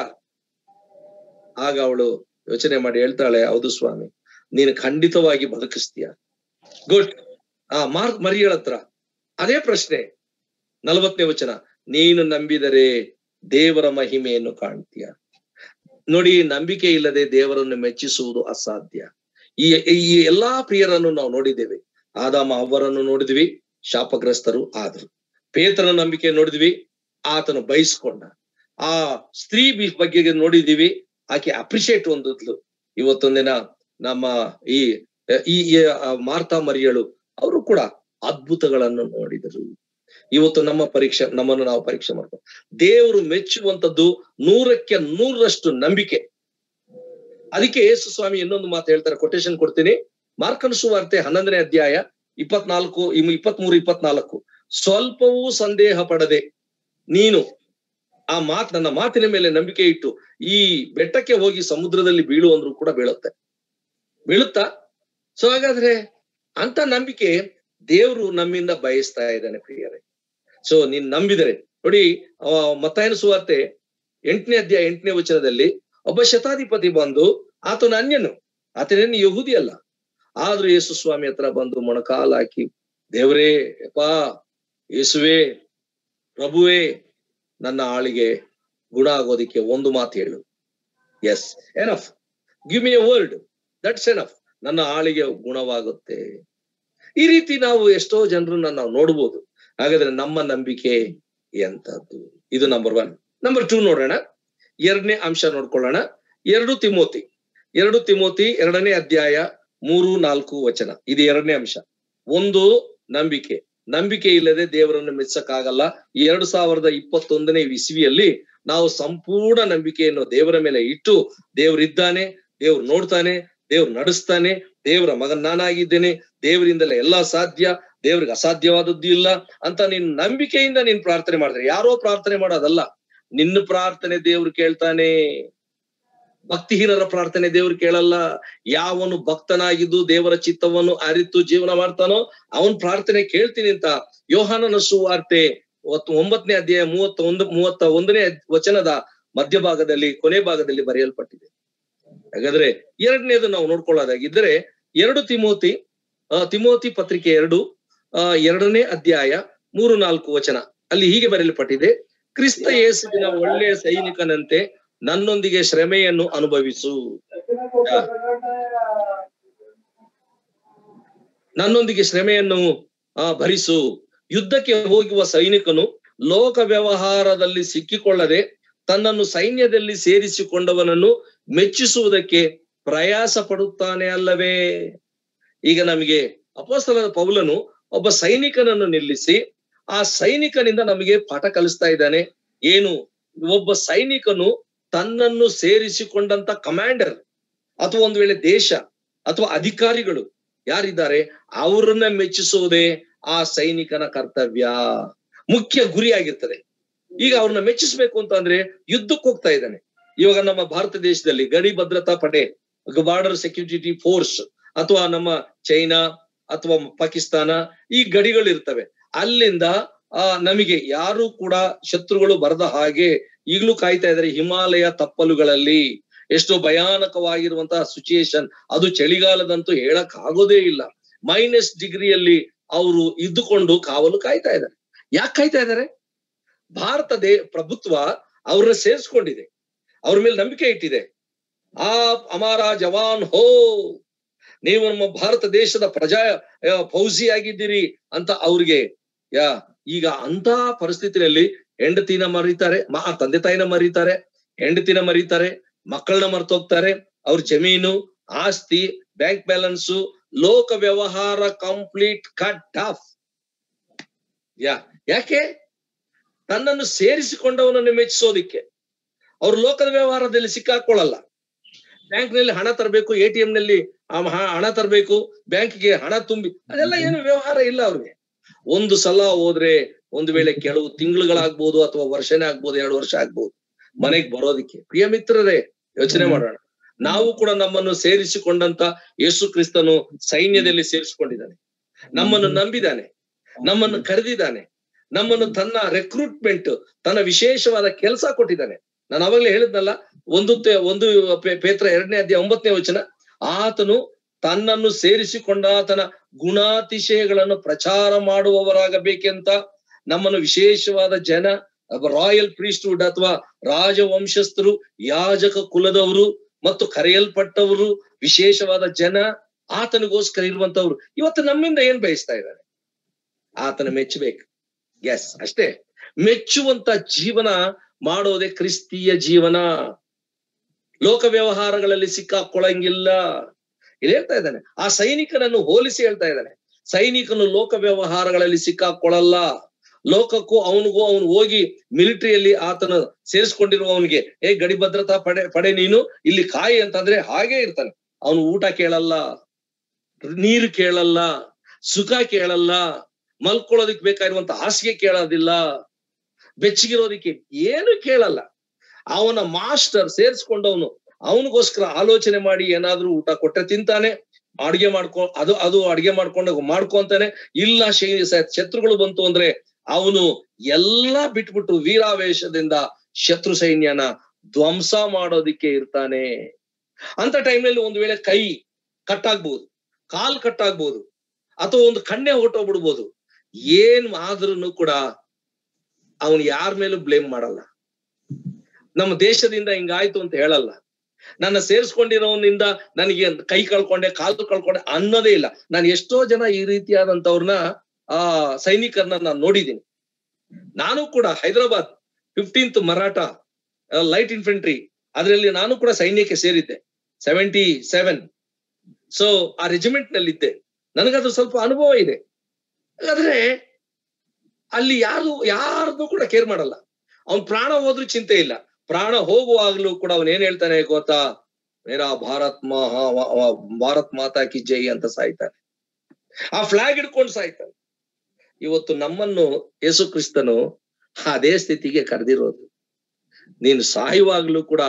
ಆಗ ಅವಳು ಯೋಚನೆ ಮಾಡಿ ಹೇಳ್ತಾಳೆ, ಹೌದು ಸ್ವಾಮಿ, ನೀನು ಖಂಡಿತವಾಗಿ ಬದುಕಿಸ್ತೀಯ. ಗುಡ್ ಆ ಮಾರ್ಕ್ ಮರಿಯಳ ಹತ್ರ ಅದೇ ಪ್ರಶ್ನೆ, ನಲವತ್ತನೇ ವಚನ, ನೀನು ನಂಬಿದರೆ ದೇವರ ಮಹಿಮೆಯನ್ನು ಕಾಣ್ತೀಯ. ನೋಡಿ, ನಂಬಿಕೆ ಇಲ್ಲದೆ ದೇವರನ್ನು ಮೆಚ್ಚಿಸುವುದು ಅಸಾಧ್ಯ. ಈ ಈ ಎಲ್ಲಾ ಪ್ರಿಯರನ್ನು ನಾವು ನೋಡಿದ್ದೇವೆ. ಆದಾಮ ಅವರನ್ನು ನೋಡಿದ್ವಿ, ಶಾಪಗ್ರಸ್ತರು ಆದರು. ಪೇತ್ರನ ನಂಬಿಕೆ ನೋಡಿದ್ವಿ, ಆತನು ಬಯಸ್ಕೊಂಡ. ಆ ಸ್ತ್ರೀ ಬಗ್ಗೆ ನೋಡಿದೀವಿ ಆಕೆ ಅಪ್ರಿಶಿಯೇಟ್ ಹೊಂದಿದ್ಲು. ಇವತ್ತೊಂದಿನ ನಮ್ಮ ಈ ಈ ಮಾರ್ತಾ ಮರಿಯಳು ಅವರು ಕೂಡ ಅದ್ಭುತಗಳನ್ನು ನೋಡಿದರು. ಇವತ್ತು ನಮ್ಮ ಪರೀಕ್ಷೆ, ನಮ್ಮನ್ನು ನಾವು ಪರೀಕ್ಷೆ ಮಾಡ್ಕೊ, ದೇವರು ಮೆಚ್ಚುವಂತದ್ದು ನೂರಕ್ಕೆ ನೂರರಷ್ಟು ನಂಬಿಕೆ. ಅದಕ್ಕೆ ಯೇಸು ಸ್ವಾಮಿ ಇನ್ನೊಂದು ಮಾತು ಹೇಳ್ತಾರೆ ಕೊಟೇಶನ್ ಕೊಡ್ತೀನಿ. ಮಾರ್ಕನ್ ಸುವಾರ್ತೆ ಹನ್ನೊಂದನೇ ಅಧ್ಯಾಯ ಇಪ್ಪತ್ನಾಲ್ಕು, ಇಪ್ಪತ್ಮೂರು, ಇಪ್ಪತ್ನಾಲ್ಕು. ಸ್ವಲ್ಪವೂ ಸಂದೇಹ ಪಡದೆ ನೀನು ಆ ಮಾತ್, ನನ್ನ ಮಾತಿನ ಮೇಲೆ ನಂಬಿಕೆ ಇಟ್ಟು ಈ ಬೆಟ್ಟಕ್ಕೆ ಹೋಗಿ ಸಮುದ್ರದಲ್ಲಿ ಬೀಳು ಅಂದ್ರೂ ಕೂಡ ಬೀಳುತ್ತೆ. ಬೀಳುತ್ತಾ? ಸೊ ಹಾಗಾದ್ರೆ ಅಂತ ನಂಬಿಕೆ ದೇವರು ನಮ್ಮಿಂದ ಬಯಸ್ತಾ ಇದ್ದಾನೆ ಪ್ರಿಯರೇ. ಸೊ ನೀನ್ ನಂಬಿದರೆ, ನೋಡಿ ಮತ್ತಾಯನ ಸುವಾರ್ತೆ ಎಂಟನೇ ಅಧ್ಯಾಯ ಎಂಟನೇ ವಚನದಲ್ಲಿ ಒಬ್ಬ ಶತಾಧಿಪತಿ ಬಂದು ಆತನ ಅನ್ಯನು ಆತನೇನು ಯಹೂದಿ ಅಲ್ಲ. ಆದ್ರೂ ಯೇಸು ಸ್ವಾಮಿ ಹತ್ರ ಬಂದು ಮೊಣಕಾಲ್ ಹಾಕಿ ದೇವರೇ, ಯಪ್ಪಾ, ಯೇಸುವೆ, ಪ್ರಭುವೇ ನನ್ನ ಆಳಿಗೆ ಗುಣ ಆಗೋದಿಕ್ಕೆ ಒಂದು ಮಾತು ಹೇಳು. Yes enough give me a word that's enough ನನ್ನ ಆಳಿಗೆ ಗುಣವಾಗುತ್ತೆ. ಈ ರೀತಿ ನಾವು ಎಷ್ಟೋ ಜನರನ್ನ ನಾವು ನೋಡ್ಬೋದು. ಹಾಗಾದ್ರೆ ನಮ್ಮ ನಂಬಿಕೆ ಎಂತದ್ದು? ಇದು ನಂಬರ್ ಒನ್ ನಂಬರ್ ಟೂ ನೋಡೋಣ. ಎರಡನೇ ಅಂಶ ನೋಡ್ಕೊಳ್ಳೋಣ. ಎರಡು ತಿಮೋತಿ. ಎರಡು ತಿಮೋತಿ ಎರಡನೇ ಅಧ್ಯಾಯ ಮೂರು ನಾಲ್ಕು ವಚನ. ಇದು ಎರಡನೇ ಅಂಶ. ಒಂದು ನಂಬಿಕೆ. ನಂಬಿಕೆ ಇಲ್ಲದೆ ದೇವರನ್ನು ಮೆಚ್ಚಕ್ಕಾಗಲ್ಲ. ಎರಡು ಸಾವಿರದ ಇಪ್ಪತ್ತೊಂದನೇ ಇಸ್ವಿಯಲ್ಲಿ ನಾವು ಸಂಪೂರ್ಣ ನಂಬಿಕೆಯನ್ನು ದೇವರ ಮೇಲೆ ಇಟ್ಟು ದೇವರಿದ್ದಾನೆ, ದೇವ್ರು ನೋಡ್ತಾನೆ, ದೇವ್ರು ನಡೆಸ್ತಾನೆ, ದೇವರ ಮಗನ್ ನಾನಾಗಿದ್ದೇನೆ, ದೇವರಿಂದಲೇ ಎಲ್ಲಾ ಸಾಧ್ಯ, ದೇವ್ರಿಗೆ ಅಸಾಧ್ಯವಾದದ್ದು ಇಲ್ಲ ಅಂತ ನಿನ್ ನಂಬಿಕೆಯಿಂದ ನೀನ್ ಪ್ರಾರ್ಥನೆ ಮಾಡಿದ್ರೆ ಯಾರೋ ಪ್ರಾರ್ಥನೆ ಮಾಡೋದಲ್ಲ. ನಿನ್ನ ಪ್ರಾರ್ಥನೆ ದೇವ್ರು ಕೇಳ್ತಾನೆ. ಭಕ್ತಿಹೀನರ ಪ್ರಾರ್ಥನೆ ದೇವ್ರು ಕೇಳಲ್ಲ. ಯಾವನು ಭಕ್ತನಾಗಿದ್ದು ದೇವರ ಚಿತ್ತವನ್ನು ಅರಿತು ಜೀವನ ಮಾಡ್ತಾನೋ ಅವನ್ ಪ್ರಾರ್ಥನೆ ಕೇಳ್ತೀನಿ ಅಂತ ಯೋಹಾನನ ಸುವಾರ್ತೆ ಒಂಬತ್ತನೇ ಅಧ್ಯಾಯ ಮೂವತ್ತ ಒಂದು, ಮೂವತ್ತ ಒಂದನೇ ವಚನದ ಮಧ್ಯಭಾಗದಲ್ಲಿ, ಕೊನೆ ಭಾಗದಲ್ಲಿ ಬರೆಯಲ್ಪಟ್ಟಿದೆ. ಹಾಗಾದ್ರೆ ಎರಡನೇದು ನಾವು ನೋಡ್ಕೊಳ್ಳೋದಾಗಿದ್ದರೆ ಎರಡು ತಿಮೋತಿ ತಿಮೋತಿ ಪತ್ರಿಕೆ ಎರಡು ಎರಡನೇ ಅಧ್ಯಾಯ ಮೂರು ನಾಲ್ಕು ವಚನ. ಅಲ್ಲಿ ಹೀಗೆ ಬರೆಯಲ್ಪಟ್ಟಿದೆ, ಕ್ರಿಸ್ತ ಯೇಸುವಿನ ಒಳ್ಳೆಯ ಸೈನಿಕನಂತೆ ನನ್ನೊಂದಿಗೆ ಶ್ರಮೆಯನ್ನು ಅನುಭವಿಸು. ನನ್ನೊಂದಿಗೆ ಶ್ರಮೆಯನ್ನು ಭರಿಸು. ಯುದ್ಧಕ್ಕೆ ಹೋಗುವ ಸೈನಿಕನು ಲೋಕ ವ್ಯವಹಾರದಲ್ಲಿ ಸಿಕ್ಕಿಕೊಳ್ಳದೆ ತನ್ನನ್ನು ಸೈನ್ಯದಲ್ಲಿ ಸೇರಿಸಿಕೊಂಡವನನ್ನು ಮೆಚ್ಚಿಸುವುದಕ್ಕೆ ಪ್ರಯಾಸ ಪಡುತ್ತಾನೆ ಅಲ್ಲವೇ? ಈಗ ನಮಗೆ ಅಪೋಸ್ತಲದ ಪೌಲನು ಒಬ್ಬ ಸೈನಿಕನನ್ನು ನಿಲ್ಲಿಸಿ, ಆ ಸೈನಿಕನಿಂದ ನಮಗೆ ಪಾಠ ಕಲಿಸ್ತಾ ಇದ್ದಾನೆ. ಏನು? ಒಬ್ಬ ಸೈನಿಕನು ತನ್ನನ್ನು ಸೇರಿಸಿಕೊಂಡಂತ ಕಮಾಂಡರ್ ಅಥವಾ ಒಂದು ವೇಳೆ ದೇಶ ಅಥವಾ ಅಧಿಕಾರಿಗಳು ಯಾರಿದ್ದಾರೆ, ಅವರನ್ನ ಮೆಚ್ಚಿಸುವುದೇ ಆ ಸೈನಿಕನ ಕರ್ತವ್ಯ. ಮುಖ್ಯ ಗುರಿಯಾಗಿರ್ತದೆ ಈಗ ಅವ್ರನ್ನ ಮೆಚ್ಚಿಸ್ಬೇಕು ಅಂತ ಅಂದ್ರೆ ಯುದ್ಧಕ್ಕೆ ಹೋಗ್ತಾ ಇದ್ದಾನೆ. ಇವಾಗ ನಮ್ಮ ಭಾರತ ದೇಶದಲ್ಲಿ ಗಡಿ ಭದ್ರತಾ ಪಡೆ ಬಾರ್ಡರ್ ಸೆಕ್ಯೂರಿಟಿ ಫೋರ್ಸ್ ಅಥವಾ ನಮ್ಮ ಚೈನಾ ಅಥವಾ ಪಾಕಿಸ್ತಾನ ಈ ಗಡಿಗಳು ಇರ್ತವೆ ಅಲ್ಲಿಂದ ಆ, ನಮಗೆ ಯಾರು ಕೂಡ ಶತ್ರುಗಳು ಬರದ ಹಾಗೆ ಈಗಲೂ ಕಾಯ್ತಾ ಇದ್ದಾರೆ ಹಿಮಾಲಯ ತಪ್ಪಲುಗಳಲ್ಲಿ. ಎಷ್ಟು ಭಯಾನಕವಾಗಿರುವಂತಹ ಸಿಚುಯೇಷನ್ ಅದು ಚಳಿಗಾಲದಂತೂ ಹೇಳಕ್ ಆಗೋದೇ ಇಲ್ಲ. ಮೈನಸ್ ಡಿಗ್ರಿಯಲ್ಲಿ ಅವರು ಇದ್ದುಕೊಂಡು ಕಾವಲು ಕಾಯ್ತಾ ಇದ್ದಾರೆ. ಯಾಕೆ ಕಾಯ್ತಾ ಇದ್ದಾರೆ? ಭಾರತ ದೇ, ಪ್ರಭುತ್ವ ಅವ್ರನ್ನ ಸೇರಿಸ್ಕೊಂಡಿದೆ. ಅವ್ರ ಮೇಲೆ ನಂಬಿಕೆ ಇಟ್ಟಿದೆ. ಆ ಅಮಾರ ಜವಾನ್ ಹೋ! ನೀವು ನಮ್ಮ ಭಾರತ ದೇಶದ ಪ್ರಜಾ ಫೌಜಿ ಆಗಿದ್ದೀರಿ ಅಂತ ಅವ್ರಿಗೆ, ಯಾ ಈಗ ಅಂತ ಪರಿಸ್ಥಿತಿಯಲ್ಲಿ ಹೆಂಡತಿನ ಮರೀತಾರೆ ತಂದೆ ತಾಯಿನ ಮರೀತಾರೆ, ಹೆಂಡತಿನ ಮರೀತಾರೆ, ಮಕ್ಕಳನ್ನ ಮರ್ತೋಗ್ತಾರೆ, ಅವ್ರ ಜಮೀನು, ಆಸ್ತಿ ಬ್ಯಾಂಕ್ ಬ್ಯಾಲೆನ್ಸು ಲೋಕ ವ್ಯವಹಾರ ಕಂಪ್ಲೀಟ್ ಕಟ್ ಆಫ್ ಯಾ, ಯಾಕೆ? ತನ್ನನ್ನು ಸೇರಿಸಿಕೊಂಡವನನ್ನು ಮೆಚ್ಚಿಸೋದಿಕ್ಕೆ ಅವ್ರು ಲೋಕದ ವ್ಯವಹಾರದಲ್ಲಿ ಸಿಕ್ಕಾಕೊಳ್ಳಲ್ಲ. ಬ್ಯಾಂಕ್ನಲ್ಲಿ ಹಣ ತರಬೇಕು, ಎ ಟಿ ಎಂ ನಲ್ಲಿ ಹಣ ತರಬೇಕು, ಬ್ಯಾಂಕ್ಗೆ ಹಣ ತುಂಬಿ, ಅದೆಲ್ಲ ಏನು ವ್ಯವಹಾರ ಇಲ್ಲ ಅವ್ರಿಗೆ. ಒಂದು ಸಲ ಹೋದ್ರೆ ಒಂದು ವೇಳೆ ಕೆಲವು ತಿಂಗಳುಗಳಾಗ್ಬೋದು ಅಥವಾ ವರ್ಷನೇ ಆಗ್ಬೋದು ಎರಡು ವರ್ಷ ಆಗ್ಬೋದು ಮನೆಗ್ ಬರೋದಿಕ್ಕೆ. ಪ್ರಿಯ ಮಿತ್ರರೇ ಯೋಚನೆ. ಮಾಡೋಣ. ನಾವು ಕೂಡ ನಮ್ಮನ್ನು ಸೇರಿಸಿಕೊಂಡಂತ ಯೇಸು ಕ್ರಿಸ್ತನು ಸೈನ್ಯದಲ್ಲಿ ಸೇರಿಸಿಕೊಂಡಿದ್ದಾನೆ. ನಮ್ಮನ್ನು ನಂಬಿದ್ದಾನೆ. ನಮ್ಮನ್ನು ಕರೆದಿದ್ದಾನೆ. ನಮ್ಮನ್ನು ತನ್ನ ರೆಕ್ರೂಟ್ಮೆಂಟ್ ತನ್ನ ವಿಶೇಷವಾದ ಕೆಲಸ ಕೊಟ್ಟಿದ್ದಾನೆ. ನಾನು ಅವಾಗಲೇ ಹೇಳಿದ್ನಲ್ಲ ಒಂದು ಒಂದು ಪೇತ್ರ ಎರಡನೇ ಅಧ್ಯಾಯ ಒಂಬತ್ತನೇ ವಚನ ಆತನು ತನ್ನನ್ನು ಸೇರಿಸಿಕೊಂಡ ಆತನ ಗುಣಾತಿಶಯಗಳನ್ನು ಪ್ರಚಾರ ಮಾಡುವವರಾಗಬೇಕೆಂತ ನಮ್ಮನ್ನು ವಿಶೇಷವಾದ ಜನ, ರಾಯಲ್ ಪ್ರೀಸ್ಟ್ಹುಡ್ ಅಥವಾ ರಾಜವಂಶಸ್ಥರು, ಯಾಜಕ ಕುಲದವರು ಮತ್ತು ಕರೆಯಲ್ಪಟ್ಟವರು, ವಿಶೇಷವಾದ ಜನ, ಆತನಿಗೋಸ್ಕರ ಇರುವಂತವ್ರು. ಇವತ್ತು ನಮ್ಮಿಂದ ಏನ್ ಬಯಸ್ತಾ ಇದ್ದಾರೆ? ಆತನ ಮೆಚ್ಚಬೇಕು. ಎಸ್ ಅಷ್ಟೇ. ಮೆಚ್ಚುವಂತ ಜೀವನ ಮಾಡೋದೇ ಕ್ರಿಸ್ತೀಯ ಜೀವನ. ಲೋಕ ವ್ಯವಹಾರಗಳಲ್ಲಿ ಸಿಕ್ಕಾಕೊಳ್ಳಂಗಿಲ್ಲ ಇಲ್ಲಿ ಹೇಳ್ತಾ ಇದ್ದಾನೆ. ಆ ಸೈನಿಕನನ್ನು ಹೋಲಿಸಿ ಹೇಳ್ತಾ ಇದ್ದಾನೆ. ಸೈನಿಕನು ಲೋಕ ವ್ಯವಹಾರಗಳಲ್ಲಿ ಸಿಕ್ಕಾಕೊಳ್ಳಲ್ಲ ಲೋಕಕ್ಕೂ ಅವನಿಗೂ ಅವನು ಹೋಗಿ ಮಿಲಿಟರಿಯಲ್ಲಿ ಆತನ ಸೇರಿಸ್ಕೊಂಡಿರುವವನಿಗೆ, ಏ, ಗಡಿ ಭದ್ರತಾ ಪಡೆ ಪಡೆ ನೀನು, ಇಲ್ಲಿ ಕಾಯಿ ಅಂತಂದ್ರೆ ಹಾಗೆ ಇರ್ತಾನೆ. ಅವನು ಊಟ ಕೇಳಲ್ಲ, ನೀರು ಕೇಳಲ್ಲ, ಸುಖ ಕೇಳಲ್ಲ, ಮಲ್ಕೊಳ್ಳೋದಕ್ಕೆ ಬೇಕಾಗಿರುವಂತ ಹಾಸಿಗೆ ಕೇಳೋದಿಲ್ಲ, ಬೆಚ್ಚಗಿರೋದಿಕ್ಕೆ ಏನು ಕೇಳಲ್ಲ. ಅವನ ಮಾಸ್ಟರ್ ಸೇರಿಸ್ಕೊಂಡವನು ಅವನಿಗೋಸ್ಕರ ಆಲೋಚನೆ ಮಾಡಿ ಏನಾದ್ರೂ ಊಟ ಕೊಟ್ಟರೆ ತಿಂತಾನೆ, ಅಡಿಗೆ ಮಾಡ್ಕೊ, ಅದು ಅದು ಅಡಿಗೆ ಮಾಡ್ಕೊಂಡು ಮಾಡ್ಕೊಂತಾನೆ ಇಲ್ಲ ಶತ್ರುಗಳು ಬಂತು ಅಂದ್ರೆ ಅವನು ಎಲ್ಲಾ ಬಿಟ್ಬಿಟ್ಟು ವೀರಾವೇಶದಿಂದ ಶತ್ರು ಸೈನ್ಯನ ಧ್ವಂಸ ಮಾಡೋದಿಕ್ಕೆ ಇರ್ತಾನೆ. ಅಂತ ಟೈಮ್ನಲ್ಲಿ ಒಂದು ವೇಳೆ ಕೈ ಕಟ್ಟಾಗ್ಬೋದು, ಕಾಲ್ ಕಟ್ಟಾಗ್ಬೋದು, ಅಥವಾ ಒಂದು ಕಣ್ಣೆ ಹೊಟ್ಟೋಗ್ಬಿಡ್ಬೋದು ಏನ್ ಆದ್ರೂ ಕೂಡ ಅವನು ಯಾರ ಮೇಲೂ ಬ್ಲೇಮ್ ಮಾಡಲ್ಲ. ನಮ್ಮ ದೇಶದಿಂದ ಹಿಂಗಾಯ್ತು ಅಂತ ಹೇಳಲ್ಲ. ನನ್ನ ಸೇರಿಸ್ಕೊಂಡಿರೋನಿಂದ ನನಗೆ ಕೈ ಕಳ್ಕೊಂಡೆ, ಕಾಲು ಕಳ್ಕೊಂಡೆ ಅನ್ನೋದೇ ಇಲ್ಲ. ನಾನು ಎಷ್ಟೋ ಜನ ಈ ರೀತಿಯಾದಂತವ್ರನ್ನ ಆ, ಸೈನಿಕರನ್ನ ನಾನು ನೋಡಿದ್ದೀನಿ. ನಾನು ಕೂಡ Hyderabad fifteenth Maratha light infantry ಅದರಲ್ಲಿ ನಾನು ಕೂಡ ಸೈನ್ಯಕ್ಕೆ ಸೇರಿದ್ದೆ ಸೆವೆಂಟಿ ಸೆವೆನ್ ಸೊ ಆ ರೆಜಿಮೆಂಟ್ ನಲ್ಲಿದ್ದೆ ನನಗದು ಸ್ವಲ್ಪ ಅನುಭವ ಇದೆ. ಆದ್ರೆ ಅಲ್ಲಿ ಯಾರು ಯಾರನ್ನೂ ಕೂಡ ಕೇರ್ ಮಾಡಲ್ಲ. ಅವ್ನ್ ಪ್ರಾಣ ಹೋದ್ರೂ ಚಿಂತೆ ಇಲ್ಲ. ಪ್ರಾಣ ಹೋಗುವಾಗ್ಲೂ ಕೂಡ ಅವನ್ ಏನ್ ಹೇಳ್ತಾನೆ ಗೊತ್ತಾ? ಮೇರಾ ಭಾರತ್ ಮಹಾ ಭಾರತ್ ಮಾತಾ ಕಿ ಜೈ ಅಂತ ಸಾಯ್ತಾನೆ. ಆ ಫ್ಲಾಗ್ ಹಿಡ್ಕೊಂಡು ಸಾಯ್ತಾನೆ. ಇವತ್ತು ನಮ್ಮನ್ನು ಯೇಸು ಕ್ರಿಸ್ತನು ಅದೇ ಸ್ಥಿತಿಗೆ ಕರೆದಿರೋದು. ನೀನು ಸಾಯುವಾಗ್ಲೂ ಕೂಡ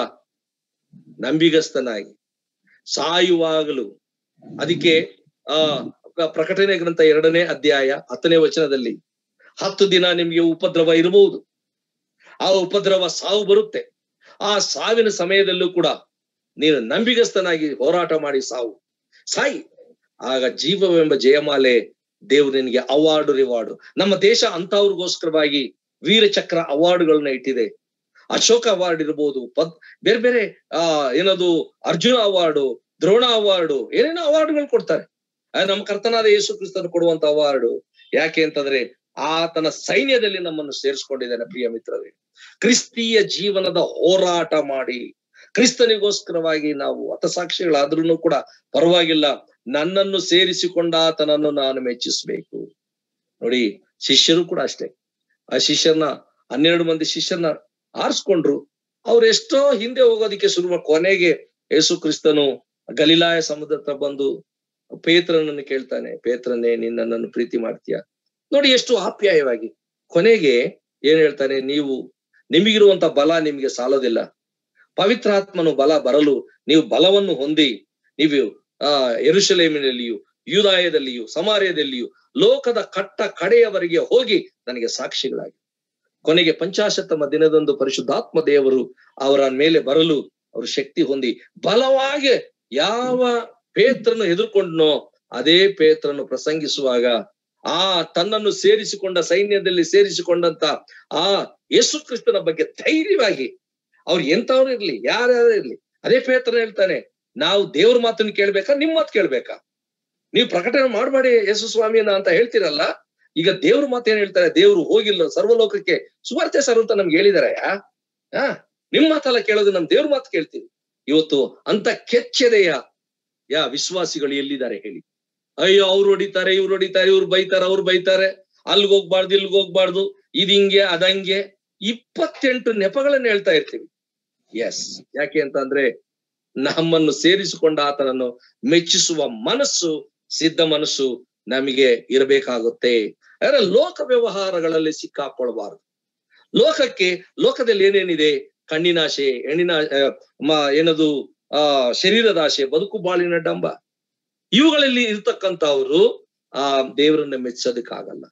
ನಂಬಿಗಸ್ತನಾಗಿ. ಸಾಯುವಾಗಲೂ. ಅದಕ್ಕೆ, ಆ, ಪ್ರಕಟಣೆ ಗ್ರಂಥ ಎರಡನೇ ಅಧ್ಯಾಯ ಹತ್ತನೇ ವಚನದಲ್ಲಿ ಹತ್ತು ದಿನ ನಿಮ್ಗೆ ಉಪದ್ರವ ಇರಬಹುದು ಆ ಉಪದ್ರವ ಸಾವು ಬರುತ್ತೆ. ಆ ಸಾವಿನ ಸಮಯದಲ್ಲೂ ಕೂಡ ನೀನು ನಂಬಿಗಸ್ತನಾಗಿ ಹೋರಾಟ ಮಾಡಿ ಸಾವು. ಸಾಯಿ, ಆಗ ಜೀವವೆಂಬ ಜಯಮಾಲೆ ದೇವ್ರು ನಿನಗೆ ಅವಾರ್ಡ್ ರಿವಾರ್ಡ್. ನಮ್ಮ ದೇಶ ಅಂತವ್ರಿಗೋಸ್ಕರವಾಗಿ ವೀರಚಕ್ರ ಅವಾರ್ಡ್ಗಳನ್ನ ಇಟ್ಟಿದೆ. ಅಶೋಕ ಅವಾರ್ಡ್ ಇರ್ಬೋದು, ಪದ್, ಬೇರೆ ಬೇರೆ, ಆ, ಏನದು, ಅರ್ಜುನ ಅವಾರ್ಡು, ದ್ರೋಣ ಅವಾರ್ಡು, ಏನೇನೋ ಅವಾರ್ಡ್ಗಳು ಕೊಡ್ತಾರೆ. ನಮ್ಮ ಕರ್ತನಾದ ಯೇಸು ಕ್ರಿಸ್ತನು ಕೊಡುವಂತ ಅವಾರ್ಡು. ಯಾಕೆ ಅಂತಂದ್ರೆ ಆತನ ಸೈನ್ಯದಲ್ಲಿ ನಮ್ಮನ್ನು ಸೇರಿಸ್ಕೊಂಡಿದ್ದಾನೆ ಪ್ರಿಯ ಮಿತ್ರರೇ. ಕ್ರಿಸ್ತೀಯ ಜೀವನದ ಹೋರಾಟ ಮಾಡಿ ಕ್ರಿಸ್ತನಿಗೋಸ್ಕರವಾಗಿ ನಾವು ಹತಸಾಕ್ಷಿಗಳಾದ್ರೂ ಕೂಡ ಪರವಾಗಿಲ್ಲ. ನನ್ನನ್ನು ಸೇರಿಸಿಕೊಂಡ ಆತನನ್ನು ನಾನು ಮೆಚ್ಚಿಸ್ಬೇಕು. ನೋಡಿ, ಶಿಷ್ಯರು ಕೂಡ ಅಷ್ಟೇ. ಆ ಶಿಷ್ಯನ ಹನ್ನೆರಡು ಮಂದಿ ಶಿಷ್ಯನ ಆರಿಸ್ಕೊಂಡ್ರು. ಅವ್ರು ಎಷ್ಟೋ ಹಿಂದೆ ಹೋಗೋದಿಕ್ಕೆ ಶುರುವ ಕೊನೆಗೆ ಯೇಸು ಕ್ರಿಸ್ತನು ಗಲಿಲಾಯ ಸಮುದ್ರ ಬಂದು ಪೇತ್ರನನ್ನು ಕೇಳ್ತಾನೆ. ಪೇತ್ರನೇ ನನ್ನನ್ನು ಪ್ರೀತಿ ಮಾಡ್ತೀಯ? ನೋಡಿ ಎಷ್ಟು ಆಪ್ಯಾಯವಾಗಿ. ಕೊನೆಗೆ ಏನ್ ಹೇಳ್ತಾನೆ, ನೀವು ನಿಮಗಿರುವಂತ ಬಲ ನಿಮಗೆ ಸಾಲೋದಿಲ್ಲ. ಪವಿತ್ರಾತ್ಮನು ಬಲ ಬರಲು ನೀವು ಬಲವನ್ನು ಹೊಂದಿ, ನೀವು, ಆ ಎರುಶಲೇಮಿನಲ್ಲಿಯೂ ಯೂದಾಯದಲ್ಲಿಯೂ, ಸಮಾರ್ಯದಲ್ಲಿಯೂ, ಲೋಕದ ಕಟ್ಟ ಕಡೆಯವರೆಗೆ ಹೋಗಿ ನನಗೆ ಸಾಕ್ಷಿಗಳಾಗಿ. ಕೊನೆಗೆ ಪಂಚಾಶತ್ತಮ ದಿನದಂದು ಪರಿಶುದ್ಧಾತ್ಮ ದೇವರು ಅವರ ಮೇಲೆ ಬರಲು ಅವರು ಶಕ್ತಿ ಹೊಂದಿ, ಬಲವಾಗಿ ಯಾವ ಪೇತ್ರನು ಎದುರ್ಕೊಂಡ್ನೋ ಅದೇ ಪೇತ್ರನು ಪ್ರಸಂಗಿಸುವಾಗ ಆ ತನ್ನನ್ನು ಸೇರಿಸಿಕೊಂಡ ಸೈನ್ಯದಲ್ಲಿ ಸೇರಿಸಿಕೊಂಡಂತ ಆ ಯೇಸು ಕ್ರಿಸ್ತನ ಬಗ್ಗೆ ಧೈರ್ಯವಾಗಿ ಅವ್ರು ಎಂತವ್ರು ಇರ್ಲಿ, ಯಾರ್ಯಾರು ಇರ್ಲಿ, ಅದೇ ಪೇತ್ರ ಹೇಳ್ತಾನೆ, ನಾವು ದೇವ್ರ ಮಾತನ್ನು ಕೇಳ್ಬೇಕಾ, ನಿಮ್ ಮಾತು ಕೇಳ್ಬೇಕಾ? ನೀವು ಪ್ರಕಟಣೆ ಮಾಡಬೇಡಿ ಯೇಸು ಸ್ವಾಮಿಯನ್ನ ಅಂತ ಹೇಳ್ತೀರಲ್ಲ, ಈಗ ದೇವ್ರ ಮಾತು ಏನ್ ಹೇಳ್ತಾರೆ, ದೇವ್ರು ಹೋಗಿಲ್ಲ, ಸರ್ವಲೋಕಕ್ಕೆ ಸುವಾರ್ತೆ ಸರ್ ಅಂತ ನಮ್ಗೆ ಹೇಳಿದಾರೆ, ಆ? ನಿಮ್ ಮಾತೆಲ್ಲ ಕೇಳೋದು ನಮ್ ದೇವ್ರ ಮಾತು ಕೇಳ್ತೀವಿ. ಇವತ್ತು ಅಂತ ಕೆಚ್ಚೆದೆಯ, ಯಾ ವಿಶ್ವಾಸಿಗಳು ಎಲ್ಲಿದ್ದಾರೆ ಹೇಳಿ. ಅಯ್ಯೋ, ಅವ್ರು ಹೊಡಿತಾರೆ, ಇವ್ರು ಹೊಡಿತಾರೆ, ಇವ್ರು ಬೈತಾರೆ, ಅವ್ರು ಬೈತಾರೆ. ಅಲ್ಗ್ ಹೋಗ್ಬಾರ್ದು, ಇಲ್ಗ್ ಹೋಗ್ಬಾರ್ದು ಇದಿಂಗೆ ಅದಂಗೆ ಇಪ್ಪತ್ತೆಂಟು ನೆಪಗಳನ್ನ ಹೇಳ್ತಾ ಇರ್ತೀವಿ. ಎಸ್ ಯಾಕೆ ಅಂತಂದ್ರೆ ನಮ್ಮನ್ನು ಸೇರಿಸಿಕೊಂಡ ಆತನನ್ನು ಮೆಚ್ಚಿಸುವ ಮನಸ್ಸು, ಸಿದ್ಧ ಮನಸ್ಸು ನಮಗೆ ಇರಬೇಕಾಗುತ್ತೆ. ಅಂದ್ರೆ ಲೋಕ ವ್ಯವಹಾರಗಳಲ್ಲಿ ಸಿಕ್ಕಾಕೊಳ್ಬಾರದು. ಲೋಕಕ್ಕೆ, ಲೋಕದಲ್ಲಿ ಏನೇನಿದೆ? ಕಣ್ಣಿನಾಶೆ ಹೆಣ್ಣಿನ ಏನದು? ಆ, ಶರೀರದಾಶೆ, ಬದುಕು ಬಾಳಿನ ಡಂಬ. ಇವುಗಳಲ್ಲಿ ಇರ್ತಕ್ಕಂಥವ್ರು, ಆ, ದೇವರನ್ನ ಮೆಚ್ಚೋದಕ್ಕಾಗಲ್ಲ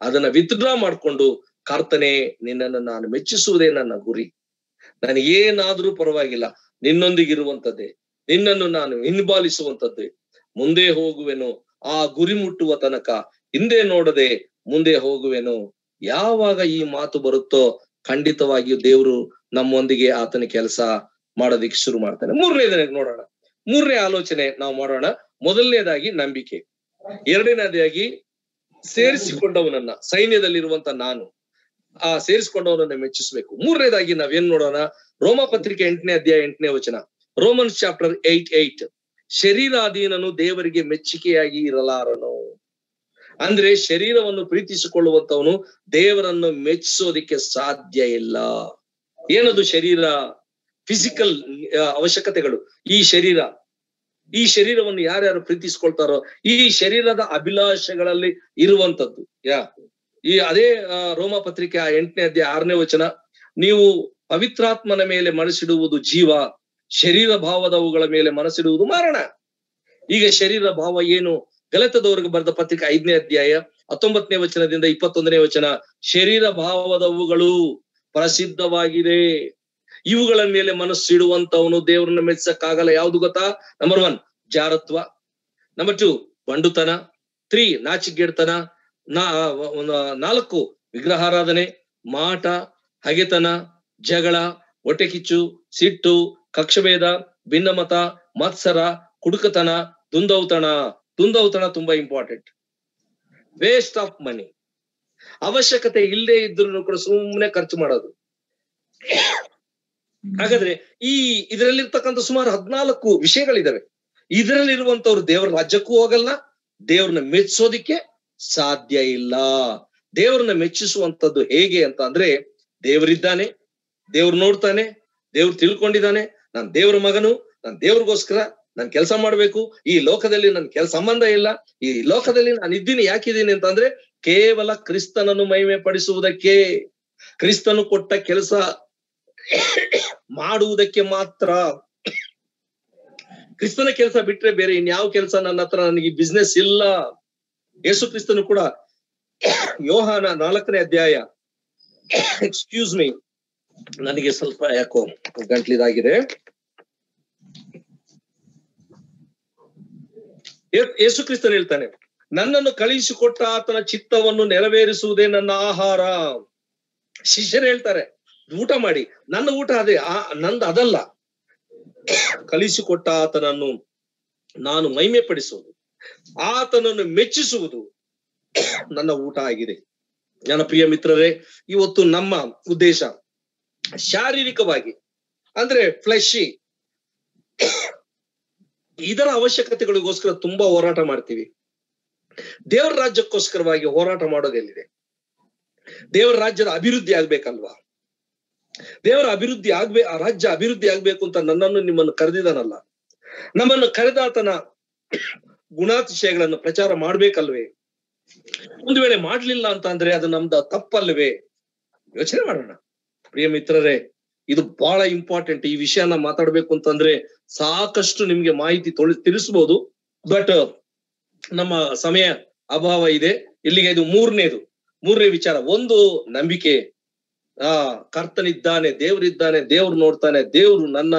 ಅದನ್ನ ವಿತ್ಡ್ರಾ ಮಾಡ್ಕೊಂಡು, ಕರ್ತನೆ, ನಿನ್ನನ್ನು ನಾನು ಮೆಚ್ಚಿಸುವುದೇ ನನ್ನ ಗುರಿ. ನನಗೇನಾದ್ರೂ ಪರವಾಗಿಲ್ಲ ನಿನ್ನೊಂದಿಗಿರುವಂತದ್ದೇ ನಿನ್ನನ್ನು ನಾನು ಹಿಂಬಾಲಿಸುವಂತದ್ದೇ ಮುಂದೆ ಹೋಗುವೆನು, ಆ ಗುರಿ ಮುಟ್ಟುವ ತನಕ ಹಿಂದೆ ನೋಡದೆ ಮುಂದೆ ಹೋಗುವೆನು. ಯಾವಾಗ ಈ ಮಾತು ಬರುತ್ತೋ, ಖಂಡಿತವಾಗಿಯೂ ದೇವರು ನಮ್ಮೊಂದಿಗೆ ಆತನ ಕೆಲಸ ಮಾಡೋದಿಕ್ಕೆ ಶುರು ಮಾಡ್ತಾನೆ. ಮೂರನೇದಕ್ಕೆ ನೋಡೋಣ. ಮೂರನೇ ಆಲೋಚನೆ ನಾವು ಮಾಡೋಣ. ಮೊದಲನೇದಾಗಿ ನಂಬಿಕೆ. ಎರಡನೇದಾಗಿ ಸೇರಿಸಿಕೊಂಡವನನ್ನ, ಸೈನ್ಯದಲ್ಲಿರುವಂತ ನಾನು. ಆ ಸೇರಿಸಿಕೊಂಡವನನ್ನ ಮೆಚ್ಚಿಸಬೇಕು. ಮೂರನೇದಾಗಿ ನಾವೇನ್ ನೋಡೋಣ? ರೋಮ ಪತ್ರಿಕೆ ಎಂಟನೇ ಅಧ್ಯಾಯ ಎಂಟನೇ ವಚನ. ರೋಮನ್ಸ್ ಚಾಪ್ಟರ್ ಏಟ್ ಏಟ್ ಶರೀರಾಧೀನನು ದೇವರಿಗೆ ಮೆಚ್ಚುಗೆಯಾಗಿ ಇರಲಾರನು. ಅಂದ್ರೆ ಶರೀರವನ್ನು ಪ್ರೀತಿಸಿಕೊಳ್ಳುವಂತವನು ದೇವರನ್ನು ಮೆಚ್ಚಿಸೋದಿಕ್ಕೆ ಸಾಧ್ಯ ಇಲ್ಲ. ಏನದು ಶರೀರ? ಫಿಸಿಕಲ್ ಅವಶ್ಯಕತೆಗಳು. ಈ ಶರೀರ. ಈ ಶರೀರವನ್ನು ಯಾರ್ಯಾರು ಪ್ರೀತಿಸ್ಕೊಳ್ತಾರೋ ಈ ಶರೀರದ ಅಭಿಲಾಷೆಗಳಲ್ಲಿ ಇರುವಂತದ್ದು ಯಾ? ಈ ಅದೇ ರೋಮ ಪತ್ರಿಕೆ ಎಂಟನೇ ಅಧ್ಯಾಯ ಆರನೇ ವಚನ, ನೀವು ಪವಿತ್ರಾತ್ಮನ ಮೇಲೆ ಮನಸ್ಸಿಡುವುದು ಜೀವ, ಶರೀರ ಭಾವದವುಗಳ ಮೇಲೆ ಮನಸ್ಸಿಡುವುದು ಮರಣ. ಈಗ ಶರೀರ ಭಾವ ಏನು? ಗಲತದವರೆಗೆ ಬರೆದ ಪತ್ರಿಕೆ ಐದನೇ ಅಧ್ಯಾಯ ಹತ್ತೊಂಬತ್ತನೇ ವಚನದಿಂದ ಇಪ್ಪತ್ತೊಂದನೇ ವಚನ, ಶರೀರ ಭಾವದವುಗಳು ಪ್ರಸಿದ್ಧವಾಗಿದೆ. ಇವುಗಳ ಮೇಲೆ ಮನಸ್ಸಿಡುವಂತವನು ದೇವರನ್ನ ಮೆಚ್ಚಕ್ಕಾಗಲ್ಲ ಯಾವ್ದು ಗೊತ್ತಾ? ನಂಬರ್ ಒನ್ ಜಾರತ್ವ. ನಂಬರ್ ಟು ಬಂಡುತನ. ತ್ರೀ ನಾಚಿಕೆಡ್ತನ ನಾ ನಾಲ್ಕು, ವಿಗ್ರಹಾರಾಧನೆ. ಮಾಟ, ಹಗೆತನ, ಜಗಳ, ಹೊಟ್ಟೆಕಿಚ್ಚು, ಸಿಟ್ಟು, ಕಕ್ಷಭೇದ, ಭಿನ್ನಮತ, ಮತ್ಸರ, ಕುಡುಕತನ ದುಂದೌತಣ ದುಂದೌತಣ ತುಂಬಾ ಇಂಪಾರ್ಟೆಂಟ್ ವೇಸ್ಟ್ ಆಫ್ ಮನಿ ಅವಶ್ಯಕತೆ ಇಲ್ಲದೆ ಇದ್ರು ಕೂಡ ಸುಮ್ಮನೆ ಖರ್ಚು ಮಾಡೋದು. ಹಾಗಾದ್ರೆ ಈ ಇದರಲ್ಲಿರ್ತಕ್ಕಂಥ ಸುಮಾರು ಹದ್ನಾಲ್ಕು ವಿಷಯಗಳಿದಾವೆ. ಇದರಲ್ಲಿರುವಂತವ್ರು ದೇವರ ರಾಜ್ಯಕ್ಕೂ ಹೋಗಲ್ಲ, ದೇವ್ರನ್ನ ಮೆಚ್ಚಿಸೋದಿಕ್ಕೆ ಸಾಧ್ಯ ಇಲ್ಲ. ದೇವ್ರನ್ನ ಮೆಚ್ಚಿಸುವಂತದ್ದು ಹೇಗೆ ಅಂತ ಅಂದ್ರೆ, ದೇವರಿದ್ದಾನೆ, ದೇವ್ರು ನೋಡ್ತಾನೆ, ದೇವ್ರು ತಿಳ್ಕೊಂಡಿದ್ದಾನೆ, ನಾನ್ ದೇವ್ರ ಮಗನು, ನಾನ್ ದೇವ್ರಿಗೋಸ್ಕರ ನಾನ್ ಕೆಲಸ ಮಾಡ್ಬೇಕು, ಈ ಲೋಕದಲ್ಲಿ ನನ್ ಕೆಲ ಸಂಬಂಧ ಇಲ್ಲ, ಈ ಲೋಕದಲ್ಲಿ ನಾನು ಇದ್ದೀನಿ, ಯಾಕಿದ್ದೀನಿ ಅಂತಂದ್ರೆ ಕೇವಲ ಕ್ರಿಸ್ತನನ್ನು ಮಹಿಮೆ ಪಡಿಸುವುದಕ್ಕೆ ಕ್ರಿಸ್ತನು ಕೊಟ್ಟ ಕೆಲಸ ಮಾಡುವುದಕ್ಕೆ ಮಾತ್ರ ಕ್ರಿಸ್ತನ ಕೆಲಸ ಬಿಟ್ರೆ ಬೇರೆ ಇನ್ಯಾವ ಕೆಲಸ ನನ್ನ ಹತ್ರ ನನಗೆ ಬಿಸ್ನೆಸ್ ಇಲ್ಲ. ಯೇಸು ಕ್ರಿಸ್ತನು ಕೂಡ ಯೋಹಾನ ನಾಲ್ಕನೇ ಅಧ್ಯಾಯ. ಎಕ್ಸ್ಕ್ಯೂಸ್ ಮೀ ನನಗೆ ಸ್ವಲ್ಪ ಯಾಕೋ ಗಂಟ್ಲಿದಾಗಿದೆ. ಯೇಸು ಕ್ರಿಸ್ತನ್ ಹೇಳ್ತಾನೆ, ನನ್ನನ್ನು ಕಳುಹಿಸಿಕೊಟ್ಟ ಆತನ ಚಿತ್ತವನ್ನು ನೆರವೇರಿಸುವುದೇ ನನ್ನ ಆಹಾರ. ಶಿಷ್ಯರು ಹೇಳ್ತಾರೆ ಊಟ ಮಾಡಿ. ನನ್ನ ಊಟ ಅದೇ, ಆ, ನಂದು ಅದಲ್ಲ. ಕಲಿಸಿಕೊಟ್ಟ ಆತನನ್ನು ನಾನು ಮೈಮೆ ಪಡಿಸುವುದು ಆತನನ್ನು ಮೆಚ್ಚಿಸುವುದು ನನ್ನ ಊಟ ಆಗಿದೆ. ನನ್ನ ಪ್ರಿಯ ಮಿತ್ರರೇ, ಇವತ್ತು ನಮ್ಮ ಉದ್ದೇಶ ಶಾರೀರಿಕವಾಗಿ, ಅಂದ್ರೆ ಫ್ಲೆಶಿ ಇದರ ಅವಶ್ಯಕತೆಗಳಿಗೋಸ್ಕರ ತುಂಬಾ ಹೋರಾಟ ಮಾಡ್ತೀವಿ. ದೇವರ ರಾಜ್ಯಕ್ಕೋಸ್ಕರವಾಗಿ ಹೋರಾಟ ಮಾಡೋದೆಲ್ಲಿದೆ ದೇವರ ರಾಜ್ಯದ ಅಭಿವೃದ್ಧಿ ಆಗ್ಬೇಕಲ್ವಾ? ದೇವರ ಅಭಿವೃದ್ಧಿ ಆಗ್ಬೇ, ಆ ರಾಜ್ಯ ಅಭಿವೃದ್ಧಿ ಆಗ್ಬೇಕು ಅಂತ ನನ್ನನ್ನು ನಿಮ್ಮನ್ನು ಕರೆದಿದಾನಲ್ಲ ನಮ್ಮನ್ನು ಕರೆದಾತನ ಗುಣಾತಿಶಯಗಳನ್ನು ಪ್ರಚಾರ ಮಾಡ್ಬೇಕಲ್ವೇ? ಒಂದು ವೇಳೆ ಮಾಡ್ಲಿಲ್ಲ ಅಂತ ಅಂದ್ರೆ ಅದು ನಮ್ದ ತಪ್ಪಲ್ವೇ? ಯೋಚನೆ ಮಾಡೋಣ. ಪ್ರಿಯ ಮಿತ್ರರೇ, ಇದು ಬಹಳ ಇಂಪಾರ್ಟೆಂಟ್ ಈ ವಿಷಯನ ಮಾತಾಡ್ಬೇಕು ಅಂತಂದ್ರೆ ಸಾಕಷ್ಟು ನಿಮ್ಗೆ ಮಾಹಿತಿ ತೊಳಿ, ತಿಳಿಸ್ಬೋದು. ಬಟ್ ನಮ್ಮ ಸಮಯ ಅಭಾವ ಇದೆ. ಇಲ್ಲಿಗೆ ಇದು ಮೂರನೇದು. ಮೂರನೇ ವಿಚಾರ. ಒಂದು ನಂಬಿಕೆ. ಆ, ಕರ್ತನಿದ್ದಾನೆ, ದೇವರಿದ್ದಾನೆ, ದೇವ್ರು ನೋಡ್ತಾನೆ, ದೇವ್ರು ನನ್ನ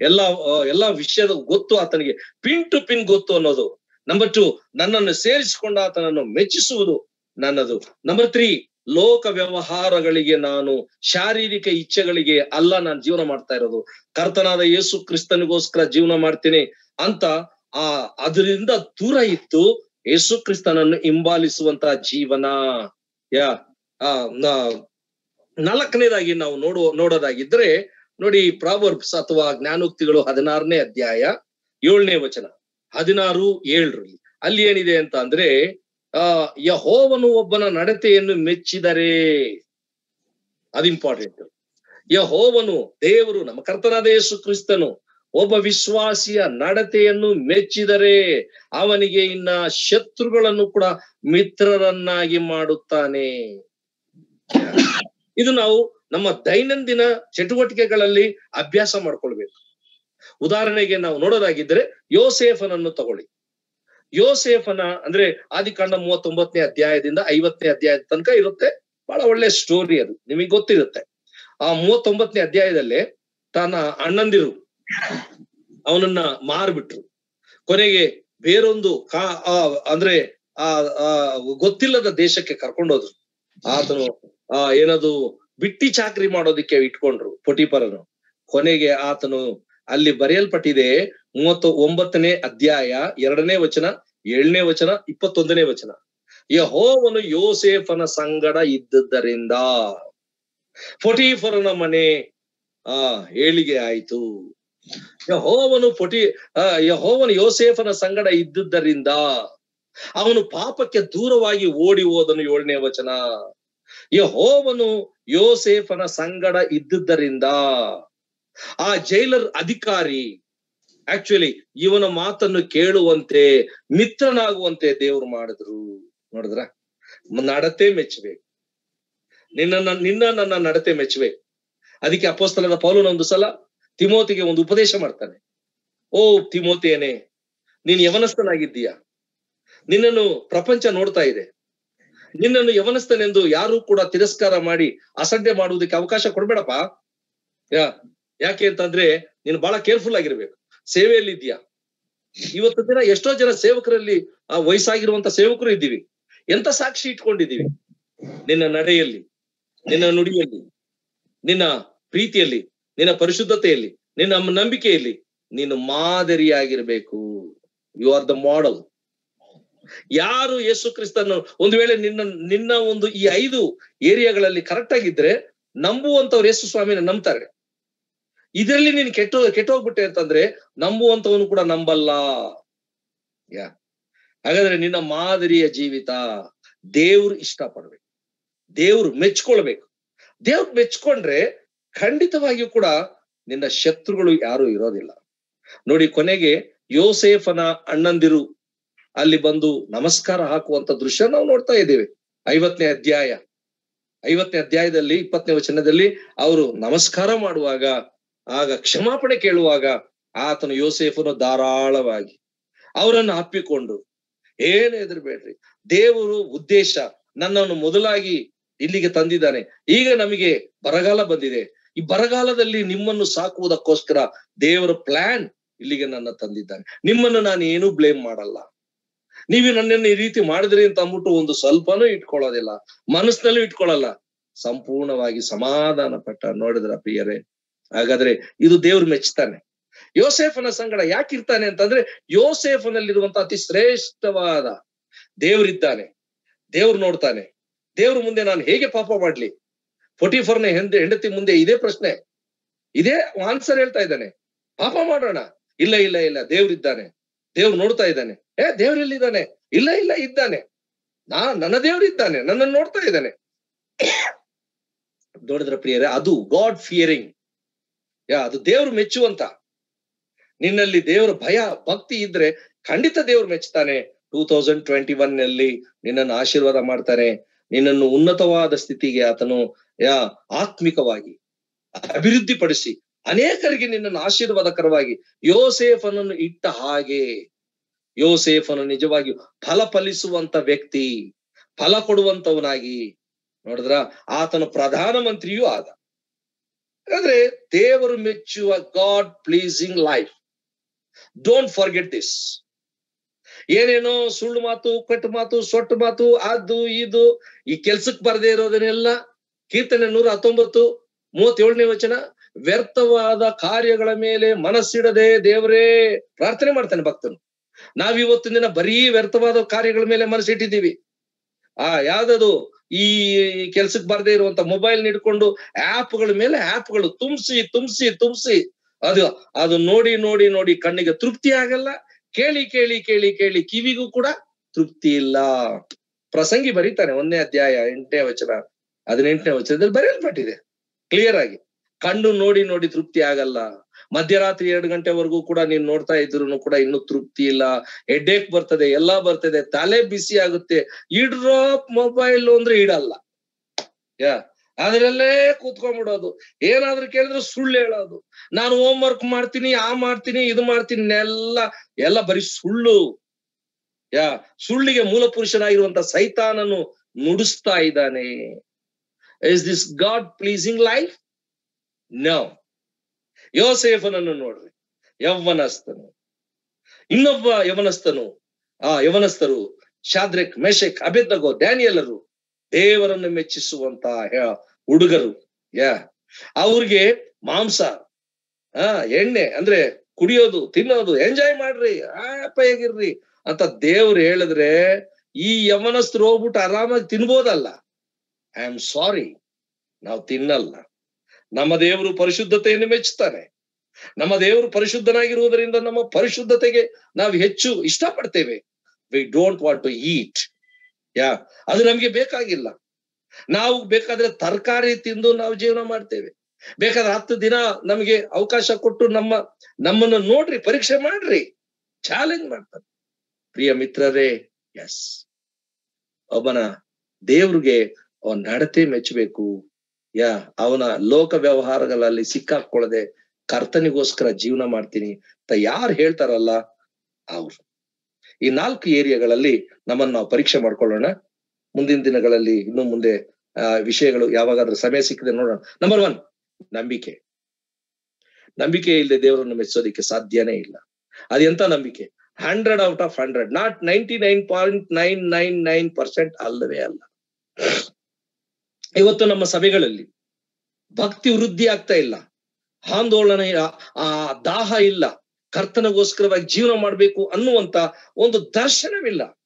ಎಲ್ಲಾ ಎಲ್ಲಾ ವಿಷಯದ ಗೊತ್ತು ಆತನಿಗೆ ಪಿನ್ ಟು ಪಿನ್ ಗೊತ್ತು ಅನ್ನೋದು. ನಂಬರ್ ಟು ನನ್ನನ್ನು ಸೇರಿಸಿಕೊಂಡ ಆತನನ್ನು ಮೆಚ್ಚಿಸುವುದು ನನ್ನದು. ನಂಬರ್ ತ್ರೀ ಲೋಕ ವ್ಯವಹಾರಗಳಿಗೆ ನಾನು ಶಾರೀರಿಕ ಇಚ್ಛೆಗಳಿಗೆ ಅಲ್ಲ, ನಾನು ಜೀವನ ಮಾಡ್ತಾ ಇರೋದು. ಕರ್ತನಾದ ಯೇಸು ಕ್ರಿಸ್ತನಿಗೋಸ್ಕರ ಜೀವನ ಮಾಡ್ತೀನಿ ಅಂತ ಆ, ಅದರಿಂದ ದೂರ ಇತ್ತು ಯೇಸು ಕ್ರಿಸ್ತನನ್ನು ಹಿಂಬಾಲಿಸುವಂತ ಜೀವನ. ಯಾ, ಆ ನಾಲ್ಕನೇದಾಗಿ ನಾವು ನೋಡುವ, ನೋಡೋದಾಗಿದ್ರೆ ನೋಡಿ ಪ್ರಾವರ್ಬ್ಸ್ ಅಥವಾ ಜ್ಞಾನೋಕ್ತಿಗಳು ಹದಿನಾರನೇ ಅಧ್ಯಾಯ ಏಳನೇ ವಚನ. ಹದಿನಾರು, ಏಳರಲ್ಲಿ. ಅಲ್ಲಿ ಏನಿದೆ ಅಂತ ಅಂದ್ರೆ, ಆ, ಯಹೋವನು ಒಬ್ಬನ ನಡತೆಯನ್ನು ಮೆಚ್ಚಿದರೆ. ಅದು ಇಂಪಾರ್ಟೆಂಟ್ ಯಹೋವನು ದೇವರು, ನಮ್ಮ ಕರ್ತನಾದ ಯೇಸು ಕ್ರಿಸ್ತನು ಒಬ್ಬ ವಿಶ್ವಾಸಿಯ ನಡತೆಯನ್ನು ಮೆಚ್ಚಿದರೆ ಅವನಿಗೆ ಇನ್ನ ಶತ್ರುಗಳನ್ನು ಕೂಡ ಮಿತ್ರರನ್ನಾಗಿ ಮಾಡುತ್ತಾನೆ. ಇದು ನಾವು ನಮ್ಮ ದೈನಂದಿನ ಚಟುವಟಿಕೆಗಳಲ್ಲಿ ಅಭ್ಯಾಸ ಮಾಡ್ಕೊಳ್ಬೇಕು. ಉದಾಹರಣೆಗೆ ನಾವು ನೋಡೋದಾಗಿದ್ರೆ ಯೋಸೇಫನನ್ನು ತಗೊಳ್ಳಿ. ಯೋಸೇಫನ ಅಂದ್ರೆ ಆದಿಕಾಂಡ ಮೂವತ್ತೊಂಬತ್ತನೇ ಅಧ್ಯಾಯದಿಂದ ಐವತ್ತನೇ ಅಧ್ಯಾಯದ ತನಕ ಇರುತ್ತೆ. ಬಹಳ ಒಳ್ಳೆ ಸ್ಟೋರಿ ಅದು. ನಿಮಗೆ ಗೊತ್ತಿರುತ್ತೆ. ಆ ಮೂವತ್ತೊಂಬತ್ತನೇ ಅಧ್ಯಾಯದಲ್ಲಿ ತನ್ನ ಅಣ್ಣಂದಿರು ಅವನನ್ನ ಮಾರ್ಬಿಟ್ರು. ಕೊನೆಗೆ ಬೇರೊಂದು ಕಾ ಅಂದ್ರೆ ಆ, ಗೊತ್ತಿಲ್ಲದ ದೇಶಕ್ಕೆ ಕರ್ಕೊಂಡೋದ್ರು. ಆತನು ಏನದು ಬಿಟ್ಟಿ ಚಾಕ್ರಿ ಮಾಡೋದಿಕ್ಕೆ ಇಟ್ಕೊಂಡ್ರು ಪೊಟಿಪರನು ಕೊನೆಗೆ ಆತನು ಅಲ್ಲಿ ಬರೆಯಲ್ಪಟ್ಟಿದೆ ಮೂವತ್ತು ಒಂಬತ್ತನೇ ಅಧ್ಯಾಯ ಎರಡನೇ ವಚನ ಏಳನೇ ವಚನ ಇಪ್ಪತ್ತೊಂದನೇ ವಚನ. ಯಹೋವನು ಯೋಸೇಫನ ಸಂಗಡ ಇದ್ದದ್ದರಿಂದ ಪೊಟೀಫರನ ಮನೆ ಆ ಏಳಿಗೆ ಆಯ್ತು. ಯಹೋವನು ಪೊಟಿ ಆ, ಯಹೋವನು ಯೋಸೇಫನ ಸಂಗಡ ಇದ್ದದ್ದರಿಂದ ಅವನು ಪಾಪಕ್ಕೆ ದೂರವಾಗಿ ಓಡಿ ಹೋದನು ಏಳನೇ ವಚನ. ಯಹೋವನು ಯೋಸೇಫನ ಸಂಗಡ ಇದ್ದುದರಿಂದ ಆ ಜೈಲರ್ ಅಧಿಕಾರಿ ಆಕ್ಚುಲಿ ಇವನ ಮಾತನ್ನು ಕೇಳುವಂತೆ, ಮಿತ್ರನಾಗುವಂತೆ ದೇವರು ಮಾಡಿದ್ರು. ನೋಡಿದ್ರ? ನಡತೆ ಮೆಚ್ಚಬೇಕು. ನಿನ್ನ ನಿನ್ನ ನನ್ನ ನಡತೆ ಮೆಚ್ಚಬೇಕು. ಅದಕ್ಕೆ ಅಪೋಸ್ತಲದ ಪೌಲನ ಒಂದು ಸಲ ತಿಮೋತಿಗೆ ಒಂದು ಉಪದೇಶ ಮಾಡ್ತಾನೆ. ಓ ತಿಮೋತಿಯೇನೆ, ನೀನ್ ಯವನಸ್ಥನಾಗಿದ್ದೀಯ? ನಿನ್ನನ್ನು ಪ್ರಪಂಚ ನೋಡ್ತಾ ಇದೆ. ನಿನ್ನನ್ನು ಯವನಸ್ಥನೆಂದು ಯಾರು ಕೂಡ ತಿರಸ್ಕಾರ ಮಾಡಿ ಅಸಡ್ಡೆ ಮಾಡುವುದಕ್ಕೆ ಅವಕಾಶ ಕೊಡ್ಬೇಡಪ್ಪ. ಯಾ, ಯಾಕೆ ಅಂತಂದ್ರೆ ನೀನು ಬಹಳ ಕೇರ್ಫುಲ್ ಆಗಿರ್ಬೇಕು. ಸೇವೆಯಲ್ಲಿ ಇದೆಯಾ ಇವತ್ತು ದಿನ ಎಷ್ಟೋ ಜನ ಸೇವಕರಲ್ಲಿ ಆ ವಯಸ್ಸಾಗಿರುವಂತ ಸೇವಕರು ಇದ್ದೀವಿ. ಎಂತ ಸಾಕ್ಷಿ ಇಟ್ಕೊಂಡಿದ್ದೀವಿ? ನಿನ್ನ ನಡೆಯಲ್ಲಿ, ನಿನ್ನ ನುಡಿಯಲ್ಲಿ, ನಿನ್ನ ಪ್ರೀತಿಯಲ್ಲಿ, ನಿನ್ನ ಪರಿಶುದ್ಧತೆಯಲ್ಲಿ, ನಿನ್ನ ನಂಬಿಕೆಯಲ್ಲಿ ನೀನು ಮಾದರಿಯಾಗಿರ್ಬೇಕು. ಯು ಆರ್ ದ ಮಾಡೆಲ್ ಯಾರು ಯೇಸು ಕ್ರಿಸ್ತನ್ನು ಒಂದು ವೇಳೆ ನಿನ್ನ ನಿನ್ನ ಒಂದು ಈ ಐದು ಏರಿಯಾಗಳಲ್ಲಿ ಕರೆಕ್ಟ್ ಆಗಿದ್ರೆ ನಂಬುವಂತವ್ರು ಯೇಸು ಸ್ವಾಮಿನ ನಂಬ್ತಾರೆ. ಇದರಲ್ಲಿ ನೀನು ಕೆಟ್ಟ, ಕೆಟ್ಟೋಗ್ಬಿಟ್ಟೆ ಅಂತಂದ್ರೆ ನಂಬುವಂತವನು ಕೂಡ ನಂಬಲ್ಲ. ಯಾ? ಹಾಗಾದ್ರೆ ನಿನ್ನ ಮಾದರಿಯ ಜೀವಿತ ದೇವ್ರು ಇಷ್ಟಪಡ್ಬೇಕು. ದೇವ್ರು ಮೆಚ್ಕೊಳ್ಬೇಕು. ದೇವ್ರು ಮೆಚ್ಕೊಂಡ್ರೆ ಖಂಡಿತವಾಗಿಯೂ ಕೂಡ ನಿನ್ನ ಶತ್ರುಗಳು ಯಾರು ಇರೋದಿಲ್ಲ. ನೋಡಿ, ಕೊನೆಗೆ ಯೋಸೇಫನ ಅಣ್ಣಂದಿರು ಅಲ್ಲಿ ಬಂದು ನಮಸ್ಕಾರ ಹಾಕುವಂತ ದೃಶ್ಯ ನಾವು ನೋಡ್ತಾ ಇದ್ದೇವೆ. ಐವತ್ತನೇ ಅಧ್ಯಾಯ. ಐವತ್ತನೇ ಅಧ್ಯಾಯದಲ್ಲಿ, ಇಪ್ಪತ್ತನೇ ವಚನದಲ್ಲಿ ಅವರು ನಮಸ್ಕಾರ ಮಾಡುವಾಗ, ಆಗ ಕ್ಷಮಾಪಣೆ ಕೇಳುವಾಗ ಆತನು ಯೋಸೇಫನು ಧಾರಾಳವಾಗಿ ಅವರನ್ನು ಅಪ್ಪಿಕೊಂಡು, ಏನು ಹೆದರ್ಬೇಡ್ರಿ ದೇವರು ಉದ್ದೇಶ ನನ್ನನ್ನು ಮೊದಲಾಗಿ ಇಲ್ಲಿಗೆ ತಂದಿದ್ದಾನೆ. ಈಗ ನಮಗೆ ಬರಗಾಲ ಬಂದಿದೆ. ಈ ಬರಗಾಲದಲ್ಲಿ ನಿಮ್ಮನ್ನು ಸಾಕುವುದಕ್ಕೋಸ್ಕರ ದೇವರ ಪ್ಲಾನ್ ಇಲ್ಲಿಗೆ ನನ್ನ ತಂದಿದ್ದಾನೆ. ನಿಮ್ಮನ್ನು ನಾನು ಏನು ಬ್ಲೇಮ್ ಮಾಡಲ್ಲ. ನೀವು ನನ್ನನ್ನು ಈ ರೀತಿ ಮಾಡಿದ್ರಿ ಅಂತ ಅಂದ್ಬಿಟ್ಟು ಒಂದು ಸ್ವಲ್ಪನೂ ಇಟ್ಕೊಳ್ಳೋದಿಲ್ಲ. ಮನಸ್ಸಿನಲ್ಲೂ ಇಟ್ಕೊಳ್ಳಲ್ಲ. ಸಂಪೂರ್ಣವಾಗಿ ಸಮಾಧಾನ ಪಟ್ಟ ನೋಡಿದ್ರ ಪ್ರಿಯರೇ. ಹಾಗಾದ್ರೆ ಇದು ದೇವ್ರು ಮೆಚ್ತಾನೆ. ಯೋಸೇಫನ ಸಂಗಡ ಯಾಕಿರ್ತಾನೆ ಅಂತಂದ್ರೆ ಯೋಸೇಫನಲ್ಲಿರುವಂತ ಅತಿ ಶ್ರೇಷ್ಠವಾದ ದೇವರಿದ್ದಾನೆ. ದೇವ್ರು ನೋಡ್ತಾನೆ. ದೇವ್ರ ಮುಂದೆ ನಾನು ಹೇಗೆ ಪಾಪ ಮಾಡ್ಲಿ? ಫೋರ್ಟಿಫೋರ್ನ ಹೆಂಡ, ಹೆಂಡತಿ ಮುಂದೆ ಇದೇ ಪ್ರಶ್ನೆ. ಇದೇ ಆನ್ಸರ್ ಹೇಳ್ತಾ ಇದ್ದಾನೆ. ಪಾಪ ಮಾಡೋಣ. ಇಲ್ಲ ಇಲ್ಲ ಇಲ್ಲ, ದೇವ್ರಿದ್ದಾನೆ. ದೇವ್ರು ನೋಡ್ತಾ ಇದ್ದಾನೆ. ಏ, ದೇವ್ರೆಲ್ಲಿದ್ದಾನೆ. ಇಲ್ಲ ಇಲ್ಲ, ಇದ್ದಾನೆ. ನಾ, ನನ್ನ ದೇವ್ರು ಇದ್ದಾನೆ. ನನ್ನನ್ನು ನೋಡ್ತಾ ಇದ್ದಾನೆ. ನೋಡಿದ್ರ ಪ್ರಿಯರೇ, ಅದು ಗಾಡ್ ಫಿಯರಿಂಗ್ ಯಾ, ಅದು ದೇವ್ರು ಮೆಚ್ಚುವಂತ. ನಿನ್ನಲ್ಲಿ ದೇವರ ಭಯ, ಭಕ್ತಿ ಇದ್ರೆ ಖಂಡಿತ ದೇವ್ರು ಮೆಚ್ಚುತ್ತಾನೆ. ಟೂ ತೌಸಂಡ್ ಟ್ವೆಂಟಿ ಒನ್ನಲ್ಲಿ ನಿನ್ನನ್ನು ಆಶೀರ್ವಾದ ಮಾಡ್ತಾನೆ ನಿನ್ನನ್ನು ಉನ್ನತವಾದ ಸ್ಥಿತಿಗೆ ಆತನು, ಯಾ, ಆತ್ಮಿಕವಾಗಿ ಅಭಿವೃದ್ಧಿ ಪಡಿಸಿ ಅನೇಕರಿಗೆ ನಿನ್ನನ್ನು ಆಶೀರ್ವಾದಕರವಾಗಿ ಯೋಸೇಫನನ್ನು ಇಟ್ಟ ಹಾಗೆ. ಯೋಸೇಫನು ನಿಜವಾಗಿ ಫಲ ಫಲಿಸುವಂತ ವ್ಯಕ್ತಿ, ಫಲ ಕೊಡುವಂತವನಾಗಿ. ನೋಡಿದ್ರ? ಆತನು ಪ್ರಧಾನಮಂತ್ರಿಯೂ ಆದ. ಹಾಗಾದ್ರೆ ದೇವರು ಮೆಚ್ಚುವ God pleasing life. Don't forget this. ಏನೇನೋ ಸುಳ್ಳು ಮಾತು, ಕಟ್ಟು ಮಾತು, ಸೊಟ್ಟು ಮಾತು, ಅದು, ಇದು, ಈ ಕೆಲ್ಸಕ್ಕೆ ಬರದೇ ಇರೋದನ್ನೆಲ್ಲ ಕೀರ್ತನೆ ನೂರ ಹತ್ತೊಂಬತ್ತು, ಮೂವತ್ತೇಳನೇ ವಚನ, ವ್ಯರ್ಥವಾದ ಕಾರ್ಯಗಳ ಮೇಲೆ ಮನಸ್ಸಿಡದೆ ದೇವರೇ ಪ್ರಾರ್ಥನೆ ಮಾಡ್ತಾನೆ ಭಕ್ತನು. ನಾವಿವತ್ತಿನ ದಿನ ಬರೀ ವ್ಯರ್ಥವಾದ ಕಾರ್ಯಗಳ ಮೇಲೆ ಮನಸ್ಸಿಟ್ಟಿದ್ದೀವಿ. ಆ, ಯಾವ್ದದು? ಈ ಕೆಲ್ಸಕ್ಕೆ ಬರದೇ ಇರುವಂತ ಮೊಬೈಲ್ ಹಿಡ್ಕೊಂಡು ಆಪ್ಗಳ ಮೇಲೆ ಆಪ್ಗಳು ತುಂಬಿಸಿ ತುಂಬಿಸಿ ತುಂಬಿಸಿ. ಅದು ಅದು ನೋಡಿ ನೋಡಿ ನೋಡಿ ಕಣ್ಣಿಗೆ ತೃಪ್ತಿ ಆಗಲ್ಲ. ಕೇಳಿ ಕೇಳಿ ಕೇಳಿ ಕೇಳಿ ಕಿವಿಗೂ ಕೂಡ ತೃಪ್ತಿ ಇಲ್ಲ. ಪ್ರಸಂಗಿ ಬರೀತಾನೆ ಒಂದನೇ ಅಧ್ಯಾಯ ಎಂಟನೇ ವಚನ, ಹದಿನೆಂಟನೇ ವಚನದಲ್ಲಿ ಬರೆಯಲ್ಪಟ್ಟಿದೆ. ಕ್ಲಿಯರ್ ಆಗಿ. ಕಣ್ಣು ನೋಡಿ ನೋಡಿ ತೃಪ್ತಿ ಆಗಲ್ಲ. ಮಧ್ಯರಾತ್ರಿ ಎರಡು ಗಂಟೆವರೆಗೂ ಕೂಡ ನೀನ್ ನೋಡ್ತಾ ಇದ್ರು ಕೂಡ ಇನ್ನು ತೃಪ್ತಿ ಇಲ್ಲ. ಹೆಡ್ಡೇಕ್ ಬರ್ತದೆ, ಎಲ್ಲಾ ಬರ್ತದೆ, ತಲೆ ಬಿಸಿ ಆಗುತ್ತೆ. ಇಡ್ರೋ ಮೊಬೈಲ್ ಅಂದ್ರೆ ಇಡಲ್ಲ. ಯಾ, ಅದ್ರಲ್ಲೇ ಕೂತ್ಕೊಂಡ್ಬಿಡೋದು. ಏನಾದ್ರು ಕೇಳಿದ್ರೆ ಸುಳ್ಳು ಹೇಳೋದು. ನಾನು ಹೋಮ್ ವರ್ಕ್ ಮಾಡ್ತೀನಿ, ಆ ಮಾಡ್ತೀನಿ, ಇದು ಮಾಡ್ತೀನಿ ಎಲ್ಲ ಎಲ್ಲ ಬರೀ ಸುಳ್ಳು. ಯಾ, ಸುಳ್ಳಿಗೆ ಮೂಲ ಪುರುಷನಾಗಿರುವಂತ ಸೈತಾನನು ನುಡಿಸ್ತಾ ಇದ್ದಾನೆ. Is this God pleasing life no ಯೋಸೇಫನನ್ನು ನೋಡ್ರಿ, ಯೌವನಸ್ಥನು. ಇನ್ನೊಬ್ಬ ಯವನಸ್ಥನು, ಆ ಯವನಸ್ಥರು ಶಾದ್ರೆಕ್ ಮೆಷೆಕ್ ಅಬೆದ್ದಗೋ ಡ್ಯಾನಿಯಲರು ದೇವರನ್ನು ಮೆಚ್ಚಿಸುವಂತ ಹುಡುಗರು, ಯಾ. ಅವ್ರಿಗೆ ಮಾಂಸ, ಆ, ಎಣ್ಣೆ, ಅಂದ್ರೆ ಕುಡಿಯೋದು, ತಿನ್ನೋದು, ಎಂಜಾಯ್ ಮಾಡ್ರಿ ಆಪಯಾಗಿರ್ರಿ ಅಂತ ದೇವ್ರು ಹೇಳಿದ್ರೆ ಈ ಯವನಸ್ಥರು ಹೋಗ್ಬಿಟ್ಟು ಆರಾಮಾಗಿ ತಿನ್ಬೋದಲ್ಲ. ಐ ಆಮ್ ಸಾರಿ ನಾವು ತಿನ್ನಲ್ಲ. ನಮ್ಮ ದೇವರು ಪರಿಶುದ್ಧತೆಯನ್ನು ಮೆಚ್ಚುತ್ತಾನೆ ನಮ್ಮ ದೇವರು ಪರಿಶುದ್ಧನಾಗಿರುವುದರಿಂದ ನಮ್ಮ ಪರಿಶುದ್ಧತೆಗೆ ನಾವು ಹೆಚ್ಚು ಇಷ್ಟಪಡ್ತೇವೆ. We don't want to eat yeah, ಅದು ನಮ್ಗೆ ಬೇಕಾಗಿಲ್ಲ. ನಾವು ಬೇಕಾದ್ರೆ ತರಕಾರಿ ತಿಂದು ನಾವು ಜೀವನ ಮಾಡ್ತೇವೆ. ಬೇಕಾದ್ರೆ ಹತ್ತು ದಿನ ನಮಗೆ ಅವಕಾಶ ಕೊಟ್ಟು ನಮ್ಮ, ನಮ್ಮನ್ನು ನೋಡ್ರಿ, ಪರೀಕ್ಷೆ ಮಾಡ್ರಿ. ಚಾಲೆಂಜ್ ಮಾಡ್ತಾರೆ. ಪ್ರಿಯ ಮಿತ್ರರೇ ಎಸ್ ಒಬ್ಬನ ದೇವ್ರಿಗೆ ಅವನ ನಡತೆ ಮೆಚ್ಚಬೇಕು. ಯಾ, ಅವನ ಲೋಕ ವ್ಯವಹಾರಗಳಲ್ಲಿ ಸಿಕ್ಕಾಕೊಳ್ಳದೆ ಕರ್ತನಿಗೋಸ್ಕರ ಜೀವನ ಮಾಡ್ತೀನಿ ಅಂತ ಯಾರು ಹೇಳ್ತಾರಲ್ಲ ಅವ್ರು. ಈ ನಾಲ್ಕು ಏರಿಯಾಗಳಲ್ಲಿ ನಮ್ಮನ್ನ ನಾವು ಪರೀಕ್ಷೆ ಮಾಡ್ಕೊಳ್ಳೋಣ. ಮುಂದಿನ ದಿನಗಳಲ್ಲಿ ಇನ್ನು ಮುಂದೆ ವಿಷಯಗಳು ಯಾವಾಗಾದ್ರೂ ಸಮಯ ಸಿಕ್ಕಿದೆ ನೋಡೋಣ. ನಂಬರ್ ಒನ್ ನಂಬಿಕೆ. ನಂಬಿಕೆ ಇಲ್ಲದೆ ದೇವರನ್ನು ಮೆಚ್ಚೋದಿಕ್ಕೆ ಸಾಧ್ಯನೇ ಇಲ್ಲ. ಅದೆಂತ ನಂಬಿಕೆ? Hundred out of hundred not ninety nine point nine nine nine percent ಅಲ್ಲವೇ ಅಲ್ಲ. ಇವತ್ತು ನಮ್ಮ ಸಭೆಗಳಲ್ಲಿ ಭಕ್ತಿ ವೃದ್ಧಿ ಆಗ್ತಾ ಇಲ್ಲ. ಆಂದೋಲನ, ಆ ದಾಹ ಇಲ್ಲ. ಕರ್ತನಗೋಸ್ಕರವಾಗಿ ಜೀವನ ಮಾಡ್ಬೇಕು ಅನ್ನುವಂತ ಒಂದು ದರ್ಶನವಿಲ್ಲ.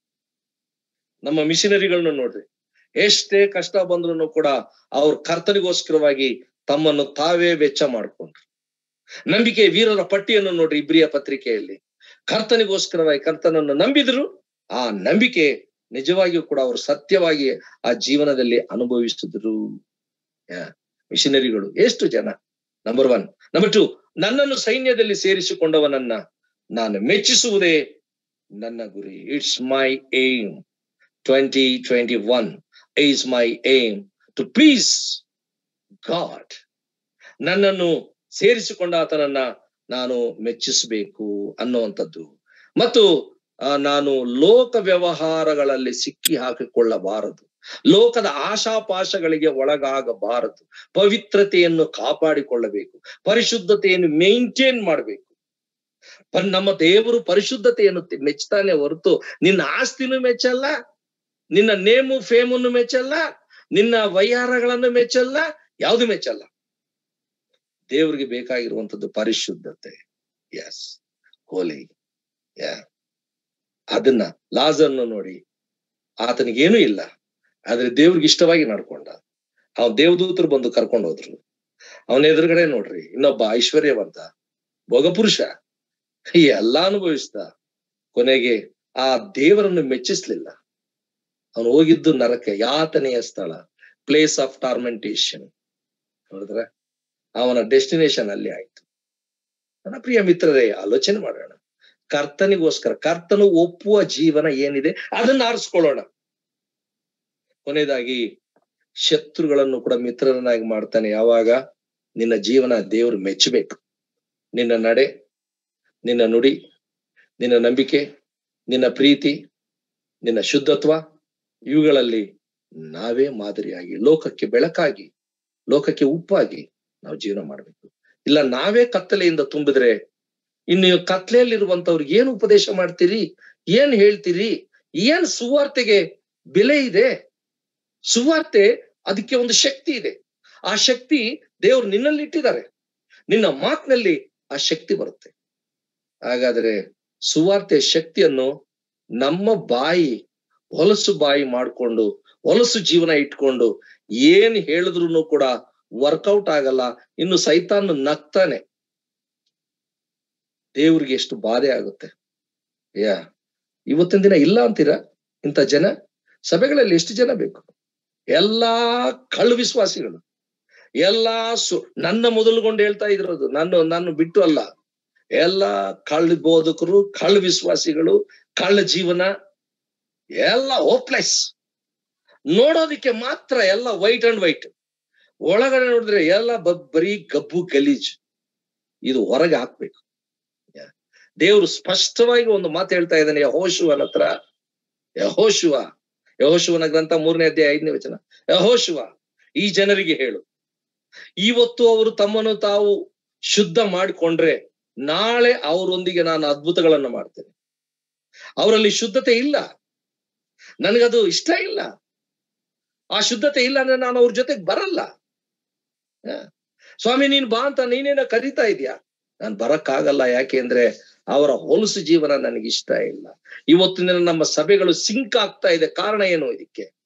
ನಮ್ಮ ಮಿಷನರಿಗಳನ್ನ ನೋಡ್ರಿ. ಎಷ್ಟೇ ಕಷ್ಟ ಬಂದ್ರು ಕೂಡ ಅವ್ರ ಕರ್ತನಿಗೋಸ್ಕರವಾಗಿ ತಮ್ಮನ್ನು ತಾವೇ ವೆಚ್ಚ ಮಾಡ್ಕೊಂಡ್ರು. ನಂಬಿಕೆ ವೀರರ ಪಟ್ಟಿಯನ್ನು ನೋಡ್ರಿ ಇಬ್ರಿಯ ಪತ್ರಿಕೆಯಲ್ಲಿ. ಕರ್ತನಿಗೋಸ್ಕರವಾಗಿ ಕರ್ತನನ್ನು ನಂಬಿದ್ರು, ಆ ನಂಬಿಕೆ ನಿಜವಾಗಿಯೂ ಕೂಡ ಅವರು ಸತ್ಯವಾಗಿ ಆ ಜೀವನದಲ್ಲಿ ಅನುಭವಿಸಿದ್ರು. ಮಿಷನರಿಗಳು ಎಷ್ಟು ಜನ? ನಂಬರ್ ಒನ್ ನಂಬರ್ ಟು ನನ್ನನ್ನು ಸೈನ್ಯದಲ್ಲಿ ಸೇರಿಸಿಕೊಂಡವನನ್ನ ನಾನು ಮೆಚ್ಚಿಸುವುದೇ ನನ್ನ ಗುರಿ. It's my aim twenty twenty one is my aim to please God ನನ್ನನ್ನು ಸೇರಿಸಿಕೊಂಡ ಆತನನ್ನ ನಾನು ಮೆಚ್ಚಿಸಬೇಕು ಅನ್ನುವಂಥದ್ದು. ಮತ್ತು ನಾನು ಲೋಕ ವ್ಯವಹಾರಗಳಲ್ಲಿ ಸಿಕ್ಕಿ ಹಾಕಿಕೊಳ್ಳಬಾರದು. ಲೋಕದ ಆಶಾಪಾಶಗಳಿಗೆ ಒಳಗಾಗಬಾರದು. ಪವಿತ್ರತೆಯನ್ನು ಕಾಪಾಡಿಕೊಳ್ಳಬೇಕು. ಪರಿಶುದ್ಧತೆಯನ್ನು ಮೇಂಟೈನ್ ಮಾಡಬೇಕು. ನಮ್ಮ ದೇವರು ಪರಿಶುದ್ಧತೆಯನ್ನು ಮೆಚ್ಚತಾನೆ ಹೊರತು ನಿನ್ನ ಆಸ್ತಿನೂ ಮೆಚ್ಚಲ್ಲ, ನಿನ್ನ ನೇಮು ಫೇಮನ್ನು ಮೆಚ್ಚಲ್ಲ, ನಿನ್ನ ವೈಹಾರಗಳನ್ನು ಮೆಚ್ಚಲ್ಲ, ಯಾವುದು ಮೆಚ್ಚಲ್ಲ. ದೇವರಿಗೆ ಬೇಕಾಗಿರುವಂತದ್ದು ಪರಿಶುದ್ಧತೆ. ಎಸ್ ಹೋಲಿ ಯಾ ಅದನ್ನ ಲಾಜನ್ನು ನೋಡಿ ಆತನಿಗೇನು ಇಲ್ಲ. ಆದ್ರೆ ದೇವ್ರಿಗೆ ಇಷ್ಟವಾಗಿ ನಡ್ಕೊಂಡ. ಅವನ್ ದೇವದೂತರು ಬಂದು ಕರ್ಕೊಂಡು ಹೋದ್ರು. ಅವನ ಎದುರುಗಡೆ ನೋಡ್ರಿ, ಇನ್ನೊಬ್ಬ ಐಶ್ವರ್ಯವಂತ ಭೋಗಪುರುಷ ಎಲ್ಲ ಅನುಭವಿಸ್ತ ಕೊನೆಗೆ ಆ ದೇವರನ್ನು ಮೆಚ್ಚಿಸ್ಲಿಲ್ಲ. ಅವನು ಹೋಗಿದ್ದು ನರಕ, ಯಾತನೆಯ ಸ್ಥಳ ಪ್ಲೇಸ್ ಆಫ್ ಟಾರ್ಮೆಂಟೇಶನ್ ನೋಡಿದ್ರ ಅವನ ಡೆಸ್ಟಿನೇಷನ್ ಅಲ್ಲಿ ಆಯ್ತು. ನನ್ನ ಪ್ರಿಯ ಮಿತ್ರರೇ, ಆಲೋಚನೆ ಮಾಡೋಣ. ಕರ್ತನಿಗೋಸ್ಕರ, ಕರ್ತನು ಒಪ್ಪುವ ಜೀವನ ಏನಿದೆ ಅದನ್ನ ಆರಿಸ್ಕೊಳ್ಳೋಣ. ಕೊನೆಯದಾಗಿ, ಶತ್ರುಗಳನ್ನು ಕೂಡ ಮಿತ್ರರನ್ನಾಗಿ ಮಾಡ್ತಾನೆ. ಯಾವಾಗ? ನಿನ್ನ ಜೀವನ ದೇವರು ಮೆಚ್ಚಬೇಕು. ನಿನ್ನ ನಡೆ, ನಿನ್ನ ನುಡಿ, ನಿನ್ನ ನಂಬಿಕೆ, ನಿನ್ನ ಪ್ರೀತಿ, ನಿನ್ನ ಶುದ್ಧತ್ವ, ಇವುಗಳಲ್ಲಿ ನಾವೇ ಮಾದರಿಯಾಗಿ, ಲೋಕಕ್ಕೆ ಬೆಳಕಾಗಿ, ಲೋಕಕ್ಕೆ ಉಪ್ಪಾಗಿ ನಾವು ಜೀವನ ಮಾಡಬೇಕು. ಇಲ್ಲ, ನಾವೇ ಕತ್ತಲೆಯಿಂದ ತುಂಬಿದ್ರೆ ಇನ್ನು ಕತ್ಲೆಯಲ್ಲಿರುವಂತವ್ರಿಗೆ ಏನು ಉಪದೇಶ ಮಾಡ್ತೀರಿ? ಏನ್ ಹೇಳ್ತೀರಿ? ಏನ್ ಸುವಾರ್ತೆಗೆ ಬೆಲೆ ಇದೆ? ಸುವಾರ್ತೆ ಅದಕ್ಕೆ ಒಂದು ಶಕ್ತಿ ಇದೆ. ಆ ಶಕ್ತಿ ದೇವ್ರು ನಿನ್ನಲ್ಲಿ ಇಟ್ಟಿದ್ದಾರೆ. ನಿನ್ನ ಮಾತಿನಲ್ಲಿ ಆ ಶಕ್ತಿ ಬರುತ್ತೆ. ಹಾಗಾದ್ರೆ ಸುವಾರ್ತೆ ಶಕ್ತಿಯನ್ನು ನಮ್ಮ ಬಾಯಿ, ಹೊಲಸು ಬಾಯಿ ಮಾಡ್ಕೊಂಡು, ಹೊಲಸು ಜೀವನ ಇಟ್ಕೊಂಡು ಏನ್ ಹೇಳಿದ್ರು ಕೂಡ ವರ್ಕೌಟ್ ಆಗಲ್ಲ, ಇನ್ನು ಸೈತಾನ್ ನಗ್ತಾನೆ. ದೇವ್ರಿಗೆ ಎಷ್ಟು ಬಾಧೆ ಆಗುತ್ತೆ? ಯಾ, ಇವತ್ತಿನ ದಿನ ಇಲ್ಲ ಅಂತೀರಾ? ಇಂಥ ಜನ? ಸಭೆಗಳಲ್ಲಿ ಎಷ್ಟು ಜನ ಬೇಕು? ಎಲ್ಲಾ ಕಳ್ಳು ವಿಶ್ವಾಸಿಗಳು. ಎಲ್ಲಾ ಸು, ನನ್ನ ಮೊದಲುಗೊಂಡು ಹೇಳ್ತಾ ಇದ್ರದು ನನ್ನ ನನ್ನ ಬಿಟ್ಟು ಅಲ್ಲ. ಎಲ್ಲಾ ಕಳ್ಳ ಬೋಧಕರು, ಕಳ್ಳ ವಿಶ್ವಾಸಿಗಳು, ಕಳ್ಳ ಜೀವನ, ಎಲ್ಲ ಹೋಪ್ಲೆಸ್ ನೋಡೋದಿಕ್ಕೆ ಮಾತ್ರ ಎಲ್ಲ ವೈಟ್ ಅಂಡ್ ವೈಟ್ ಒಳಗಡೆ ನೋಡಿದ್ರೆ ಎಲ್ಲ ಬರೀ ಗಬ್ಬು ಗಲೀಜ್. ಇದು ಹೊರಗೆ ಹಾಕ್ಬೇಕು. ದೇವರು ಸ್ಪಷ್ಟವಾಗಿ ಒಂದು ಮಾತು ಹೇಳ್ತಾ ಇದ್ದಾನೆ ಯಹೋಶುವನ ಹತ್ರ. ಯಹೋಶುವ, ಯಹೋಶುವನ ಗ್ರಂಥ ಮೂರನೇ ಅಧ್ಯಾಯ ಐದನೇ ವಚನ. ಯಹೋಶುವ, ಈ ಜನರಿಗೆ ಹೇಳು. ಇವತ್ತು ಅವರು ತಮ್ಮನ್ನು ತಾವು ಶುದ್ಧ ಮಾಡಿಕೊಂಡ್ರೆ ನಾಳೆ ಅವರೊಂದಿಗೆ ನಾನು ಅದ್ಭುತಗಳನ್ನು ಮಾಡ್ತೇನೆ. ಅವರಲ್ಲಿ ಶುದ್ಧತೆ ಇಲ್ಲ. ನನಗದು ಇಷ್ಟ ಇಲ್ಲ. ಆ ಶುದ್ಧತೆ ಇಲ್ಲ ಅಂದ್ರೆ ನಾನು ಅವ್ರ ಜೊತೆಗೆ ಬರಲ್ಲ. ಸ್ವಾಮಿ, ನೀನ್ ಬಾ ಅಂತ ನೀನೇನ ಕರೀತಾ ಇದೀಯಾ? ನಾನ್ ಬರಕ್ಕಾಗಲ್ಲ. ಯಾಕೆಂದ್ರೆ ಅವರ ಹೊಲಸು ಜೀವನ ನನಗಿಷ್ಟ ಇಲ್ಲ. ಇವತ್ತಿನ ನಮ್ಮ ಸಭೆಗಳು ಸಿಂಕ್ ಆಗ್ತಾ ಇದೆ. ಕಾರಣ ಏನು ಇದಕ್ಕೆ?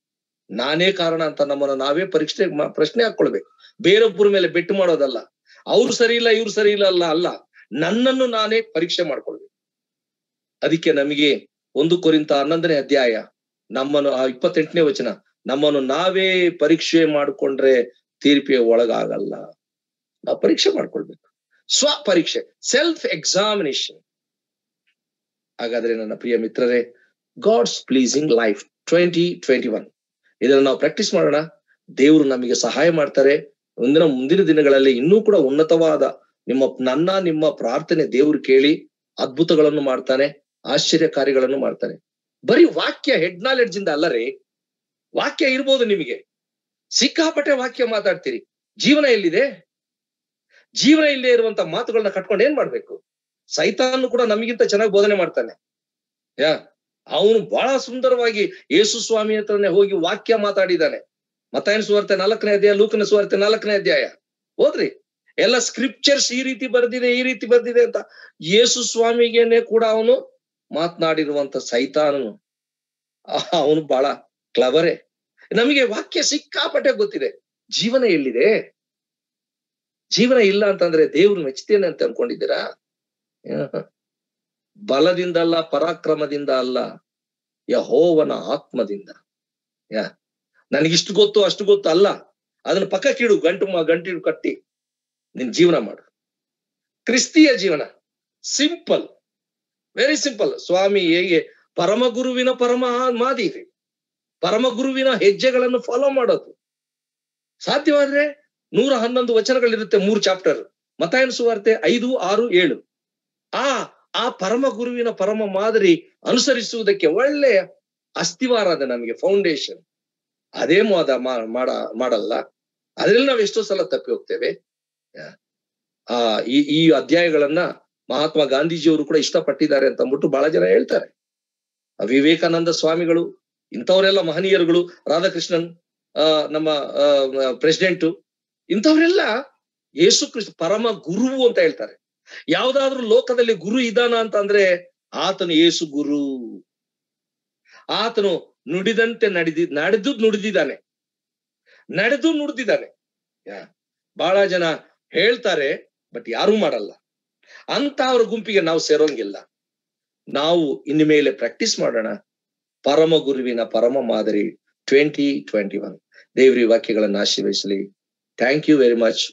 ನಾನೇ ಕಾರಣ ಅಂತ ನಮ್ಮನ್ನು ನಾವೇ ಪರೀಕ್ಷೆ ಪ್ರಶ್ನೆ ಹಾಕೊಳ್ಬೇಕು. ಬೇರೊಬ್ಬರ ಮೇಲೆ ಬೆಟ್ಟು ಮಾಡೋದಲ್ಲ. ಅವ್ರು ಸರಿ ಇಲ್ಲ, ಇವ್ರು ಸರಿ ಇಲ್ಲ ಅಲ್ಲ ಅಲ್ಲ. ನನ್ನನ್ನು ನಾನೇ ಪರೀಕ್ಷೆ ಮಾಡ್ಕೊಳ್ಬೇಕು. ಅದಕ್ಕೆ ನಮಗೆ ಒಂದು ಕುರಿತ ಹನ್ನೊಂದನೇ ಅಧ್ಯಾಯ, ನಮ್ಮನ್ನು, ಆ ಇಪ್ಪತ್ತೆಂಟನೇ ವಚನ, ನಮ್ಮನ್ನು ನಾವೇ ಪರೀಕ್ಷೆ ಮಾಡಿಕೊಂಡ್ರೆ ತೀರ್ಪಿಗೆ ಒಳಗಾಗಲ್ಲ. ನಾವು ಪರೀಕ್ಷೆ ಮಾಡ್ಕೊಳ್ಬೇಕು. ಸ್ವ ಪರೀಕ್ಷೆ ಸೆಲ್ಫ್ ಎಕ್ಸಾಮಿನೇಷನ್ ಹಾಗಾದ್ರೆ ನನ್ನ ಪ್ರಿಯ ಮಿತ್ರರೇ God's pleasing life twenty twenty one ಇದನ್ನು ನಾವು ಪ್ರಾಕ್ಟೀಸ್ ಮಾಡೋಣ. ದೇವರು ನಮಗೆ ಸಹಾಯ ಮಾಡ್ತಾರೆ. ಮುಂದಿನ ಮುಂದಿನ ದಿನಗಳಲ್ಲಿ ಇನ್ನೂ ಕೂಡ ಉನ್ನತವಾದ ನಿಮ್ಮ, ನನ್ನ, ನಿಮ್ಮ ಪ್ರಾರ್ಥನೆ ದೇವರು ಕೇಳಿ ಅದ್ಭುತಗಳನ್ನು ಮಾಡ್ತಾನೆ ಆಶ್ಚರ್ಯ ಕಾರ್ಯಗಳನ್ನು ಮಾಡ್ತಾನೆ. ಬರೀ ವಾಕ್ಯ ಹೆಡ್ ನಾಲೆಡ್ಜ್ ಇಂದ ಅಲ್ಲರೇ, ವಾಕ್ಯ ಇರ್ಬೋದು ನಿಮಗೆ. ಸಿಕ್ಕಾಪಟ್ಟೆ ವಾಕ್ಯ ಮಾತಾಡ್ತೀರಿ. ಜೀವನ ಎಲ್ಲಿದೆ? ಜೀವನ ಇಲ್ಲದೆ ಇರುವಂತ ಮಾತುಗಳನ್ನ ಕಟ್ಕೊಂಡು ಏನ್ ಮಾಡ್ಬೇಕು? ಸೈತಾನು ಕೂಡ ನಮಗಿಂತ ಚೆನ್ನಾಗಿ ಬೋಧನೆ ಮಾಡ್ತಾನೆ. ಯಾ? ಅವನು ಬಹಳ ಸುಂದರವಾಗಿ ಯೇಸು ಸ್ವಾಮಿ ಹತ್ರನೇ ಹೋಗಿ ವಾಕ್ಯ ಮಾತಾಡಿದ್ದಾನೆ ಮತ್ತಾಯನ ಸುವಾರ್ತೆ ನಾಲ್ಕನೇ ಅಧ್ಯಾಯ, ಲೂಕನ ಸುವಾರ್ತೆ ನಾಲ್ಕನೇ ಅಧ್ಯಾಯ. ಹೋದ್ರಿ? ಎಲ್ಲ ಸ್ಕ್ರಿಪ್ಚರ್ಸ್ ಈ ರೀತಿ ಬರ್ದಿದೆ, ಈ ರೀತಿ ಬರ್ದಿದೆ ಅಂತ ಯೇಸು ಸ್ವಾಮಿಗೇನೆ ಕೂಡ ಅವನು ಮಾತನಾಡಿರುವಂತ ಸೈತಾನನು. ಅವನು ಬಹಳ ಕ್ಲವರೇ ನಮಗೆ ವಾಕ್ಯ ಸಿಕ್ಕಾಪಟ್ಟೆ ಗೊತ್ತಿದೆ. ಜೀವನ ಎಲ್ಲಿದೆ? ಜೀವನ ಇಲ್ಲ ಅಂತಂದ್ರೆ ದೇವ್ರು ಮೆಚ್ಚುತ್ತೇನೆ ಅಂತ ಅನ್ಕೊಂಡಿದ್ದೀರಾ? ಬಲದಿಂದ ಅಲ್ಲ ಪರಾಕ್ರಮದಿಂದ ಅಲ್ಲ, ಯಹೋವನ ಆತ್ಮದಿಂದ. ಯಾ, ನನಗಿಷ್ಟು ಗೊತ್ತು ಅಷ್ಟು ಗೊತ್ತು ಅಲ್ಲ, ಅದನ್ನ ಪಕ್ಕಕ್ಕಿಡು, ಗಂಟು ಗಂಟಿಡು ಕಟ್ಟಿ, ನಿನ್ ಜೀವನ ಮಾಡು. ಕ್ರಿಸ್ತಿಯ ಜೀವನ, ಸಿಂಪಲ್ ವೆರಿ ಸಿಂಪಲ್ ಸ್ವಾಮಿ, ಹೇಗೆ, ಪರಮ ಗುರುವಿನ ಪರಮ ಮಾದಿರಿ, ಪರಮ ಗುರುವಿನ ಹೆಜ್ಜೆಗಳನ್ನು ಫಾಲೋ ಮಾಡೋದು. ಸಾಧ್ಯವಾದ್ರೆ ನೂರ ಹನ್ನೊಂದು ವಚನಗಳಿರುತ್ತೆ, ಮೂರು ಚಾಪ್ಟರ್ ಮತಾಯನ ಸುವಾರ್ತೆ ಐದು, ಆರು, ಏಳು. ಆ ಆ ಪರಮ ಗುರುವಿನ ಪರಮ ಮಾದರಿ ಅನುಸರಿಸುವುದಕ್ಕೆ ಒಳ್ಳೆ ಅಸ್ತಿವಾರ ಅದ ನಮಗೆ ಫೌಂಡೇಶನ್ ಅದೇ ಮಾದ ಮಾಡ, ಮಾಡಲ್ಲ. ಅದ್ರಲ್ಲಿ ನಾವು ಎಷ್ಟೋ ಸಲ ತಪ್ಪಿ ಹೋಗ್ತೇವೆ. ಆ ಈ ಈ ಅಧ್ಯಾಯಗಳನ್ನ ಮಹಾತ್ಮ ಗಾಂಧೀಜಿಯವರು ಕೂಡ ಇಷ್ಟಪಟ್ಟಿದ್ದಾರೆ ಅಂತ ಅಂದ್ಬಿಟ್ಟು ಬಹಳ ಜನ ಹೇಳ್ತಾರೆ. ವಿವೇಕಾನಂದ ಸ್ವಾಮಿಗಳು, ಇಂಥವರೆಲ್ಲ ಮಹನೀಯರುಗಳು, ರಾಧಾಕೃಷ್ಣನ್, ಆ, ನಮ್ಮ ಪ್ರೆಸಿಡೆಂಟು ಇಂಥವರೆಲ್ಲ ಯೇಸು ಕೃಷ್ಣ ಪರಮ ಗುರುವು ಅಂತ ಹೇಳ್ತಾರೆ. ಯಾವ್ದಾದ್ರೂ ಲೋಕದಲ್ಲಿ ಗುರು ಇದಾನ ಅಂತ ಅಂದ್ರೆ ಆತನು ಏಸು ಗುರು. ಆತನು ನುಡಿದಂತೆ ನಡೆದಿ, ನಡೆದು ನುಡಿದಿದ್ದಾನೆ. ನಡೆದು ನುಡಿದಿದ್ದಾನೆ. ಬಹಳ ಜನ ಹೇಳ್ತಾರೆ, ಬಟ್ ಯಾರೂ ಮಾಡಲ್ಲ. ಅಂತ ಅವರ ಗುಂಪಿಗೆ ನಾವು ಸೇರೋಂಗಿಲ್ಲ. ನಾವು ಇನ್ನು ಮೇಲೆ ಪ್ರಾಕ್ಟೀಸ್ ಮಾಡೋಣ. ಪರಮ ಗುರುವಿನ ಪರಮ ಮಾದರಿ ಟ್ವೆಂಟಿ ಟ್ವೆಂಟಿ ಒನ್. ದೇವ್ರಿ ವಾಕ್ಯಗಳನ್ನು ಆಶೀರ್ವಹಿಸಲಿ ಥ್ಯಾಂಕ್ ಯು ವೆರಿ ಮಚ್.